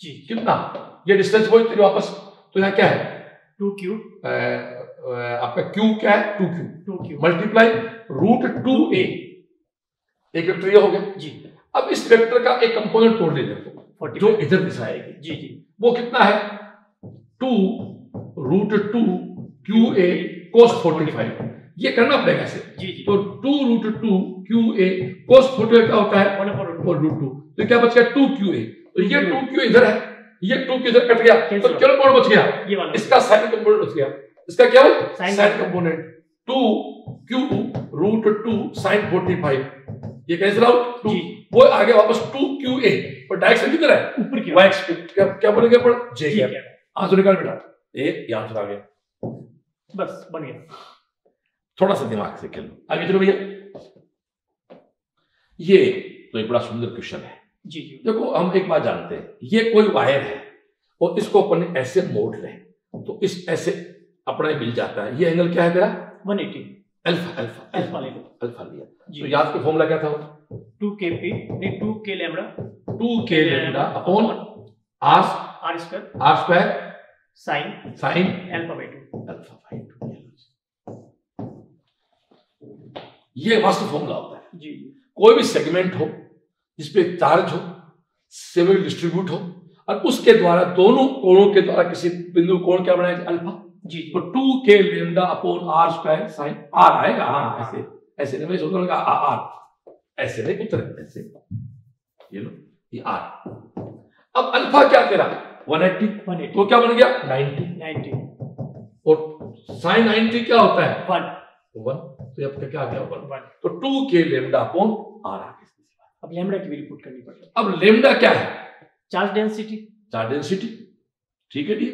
जी कितना? ये डिस्टेंस वही तेरी वापस। तो यहाँ क्या है? टू क्यू आपका क्यू क्या है? Two Q two Q multiply root two A एक वेक्टर ये हो गया। जी। अब इस वेक्टर का एक कंपोनेंट तोड़ लीजिए फोर्टी जो इधर दिशा आएगी। जी जी। वो कितना है? Two root two Q A cos forty five ये करना पड़ेगा जी तो two root two Q A cos forty क्या होता है अपॉन और रूट टू तो क्या बच गया? टू क्यू ए तो ये टू क्यू इधर है ये टू क्यू इधर कट गया। तो केवल कौन बच गया? इसका साइन कंपोनेंट बच गया। इसका क्या हो sine component two Q root two sine forty five ये कैंसिल आउट टू वो आ गया वापस टू क्यू ए और डायरेक्शन किधर है? ऊपर की वाई क्या क्या बोलेंगे पर जे कैप आंसर निकाल बेटा। ये आंसर आ गया। बस बन गया। थोड़ा सा दिमाग से खेलो आगे चलो भैया। ये तो एक बड़ा सुंदर क्वेश्चन है। जी जी। देखो हम एक बात जानते हैं ये कोई वायर है और इसको अपन ऐसे मोड़ लें तो इस ऐसे अपने मिल जाता है। ये एंगल क्या है one eighty. Alpha alpha alpha ले अल्फ़ा लिया। तो याद के फॉर्मूला क्या था? टू के पी नहीं two K lambda two K lambda upon R R square R square sine sine alpha by two alpha by two ये वास्तव फॉर्मूला होता है जी। कोई भी सेगमेंट हो जिसपे चार्ज हो सिमिलर डिस्ट्रीब्यूट हो और उसके द्वारा दोनों कोणों के द्वारा किसी बिंदु कोण क्या बनाया? अल्फ़ा। जी। तो two K lambda upon R square sine R आएगा। हाँ ऐसे ऐसे नहीं मैं सोच रहा हूँ आर। ऐसे नहीं पुत्र ऐसे। ये लो ये आर। अब अल्फ़ा क्या तेरा 180 वन एटी तो क्या बन गया? 90 नाइनटी। और साइन 90 क्या होता है? वन। वन। तो अब क्या आ गया वन। तो टू के लेमडा अपॉन आर आ गया अब लेमड़ा की वैल्यू पुट करनी पड़ेगी अब लेमडा क्या है? चार्ज डेंसिटी चार्ज डेंसिटी ठीक है डी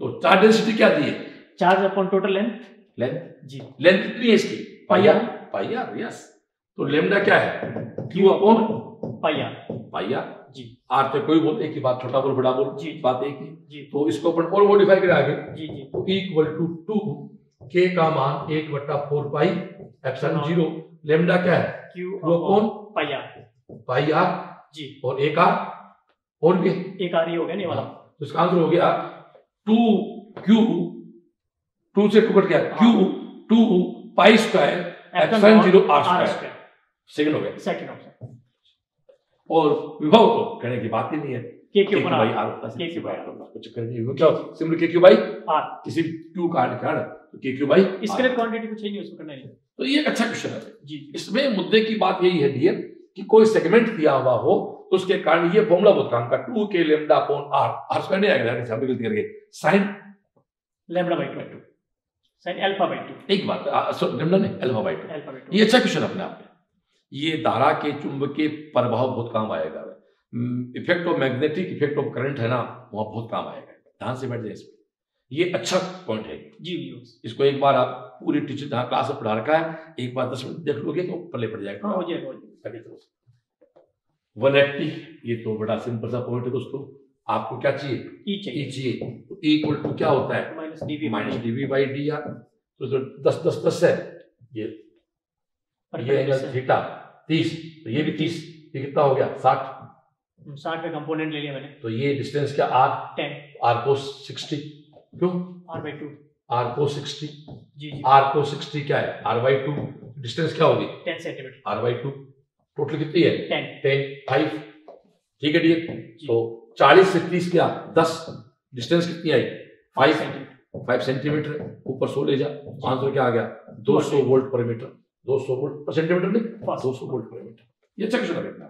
तो चार्ज डेंसिटी क्या दी है charge upon total length length जी। लेंथ कितनी है इसकी? Pi R pi R yes तो लेमडा क्या है? Q upon pi R pi R ji. Are तो कोई बोल एक ही बात छोटा बोल बड़ा बोल जी। बात एक ही। जी। तो इसको अपन और मॉडिफाई करें आगे। जी जी। तो इक्वल टू टू के का मान एक बट्टा फोर पाई एप्सिलॉन हाँ। ज़ीरो। लेमडा क्या है? Q upon pi R pi R जी। और एक आर और भी? एक आर ही हो गया नहीं वाला। तो इसका आंसर हो गया टू क्यू टू से टू कट गया Q two pi square epsilon zero R square. Second हो गया। सेकंड ऑप्शन और विभव तो कहने की बात ही नहीं है। के के क्यू बाई आर है। K Q by R simple K Q by R किसी क्यू का निकाल तो के क्यू बाई इसके लिए क्वांटिटी कुछ नहीं उसको करना नहीं तो ये अच्छा क्वेश्चन है। जी इसमें मुद्दे की बात यही है डियर कि कोई सेगमेंट दिया हुआ हो तो उसके कारण ये फॉर्मूला बहुत काम का। Two K lambda upon R R square नहीं आएगा गलती करके sine lambda by two sine alpha by two एक बात लेमडा नहीं अल्फ़ा बाई टू ये अच्छा क्वेश्चन अपने आप में। ये धारा के चुंबकीय प्रभाव बहुत काम आएगा। Effect of magnetic effect of current है ना वहाँ बहुत काम आएगा। ध्यान से बैठ जाए इसमें। ये अच्छा पॉइंट है। जी इसको एक बार आप पूरी टीचर जहाँ क्लास में पढ़ा रखा है एक बार दस मिनट देख लोगे तो पल्ले पड़ जाएगा। हाँ हो जाएगा वन एट्टी ये तो बड़ा सिंपल सा पॉइंट है दोस्तों। आपको क्या चाहिए? ई ई चाहिए। चाहिए इक्वल टू क्या होता है? Minus DV minus D V by D R तो जो दस दस दस है ये ये एंगल थीटा तीस तो ये भी तीस ये कितना हो गया? साठ। साठ का कंपोनेंट ले लिया मैंने। तो ये डिस्टेंस क्या? आर टेन आर को सिक्सटी क्यों? आर बाई टू आर को सिक्सटी जी जी। आर को सिक्सटी क्या है? आर बाई टू डिस्टेंस क्या होगी? Ten centimetre R by two total कितनी है? टेन टेन फाइव ठीक है तो चालीस से तीस क्या? दस। डिस्टेंस कितनी आई? फाइव सेंटीमीटर फाइव सेंटीमीटर ऊपर सो ले जा। आंसर क्या आ गया? 200 वोल्ट पर मीटर 200 वोल्ट पर सेंटीमीटर नहीं दो सौ वोल्ट पर मीटर ये रखना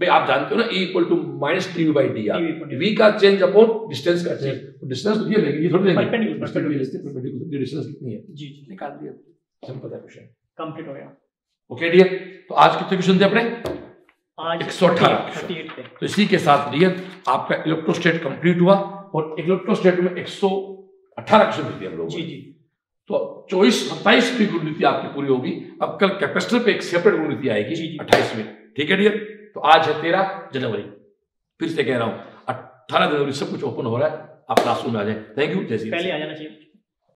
भाई आप जानते हो ना E equal to minus T V by D R V का चेंज अपॉन डिस्टेंस का चेंज डिस्टेंस तो ये लेंगे ये थोड़ी लेंगे परपेंडिकुलर डिस्टेंस कितनी है? जी जी निकाल दिया। सिंपल है क्वेश्चन कंप्लीट हो गया। ओके डियर तो आज कितने क्वेश्चन थे अपने? आज 118 थर्टी एट पे तो इसी के साथ डियर आपका इलेक्ट्रोस्टेट कंप्लीट हुआ और इलेक्ट्रोस्टेट में 118 क्वेश्चन थे हम लोग जी जी। तो चौबीस सत्ताईस की गुणनीति आपकी पूरी होगी। अब कल कैपेसिटर पे एक सेपरेट गुणनीति आएगी। अट्ठाईस में। ठीक है डियर तो आज है तेरह जनवरी। फिर से कह रहा हूँ, अट्ठारह जनवरी सब कुछ ओपन हो रहा है। आप क्लासरूम में आ जाए। थैंक यू जय श्री पहले आ जाना चाहिए।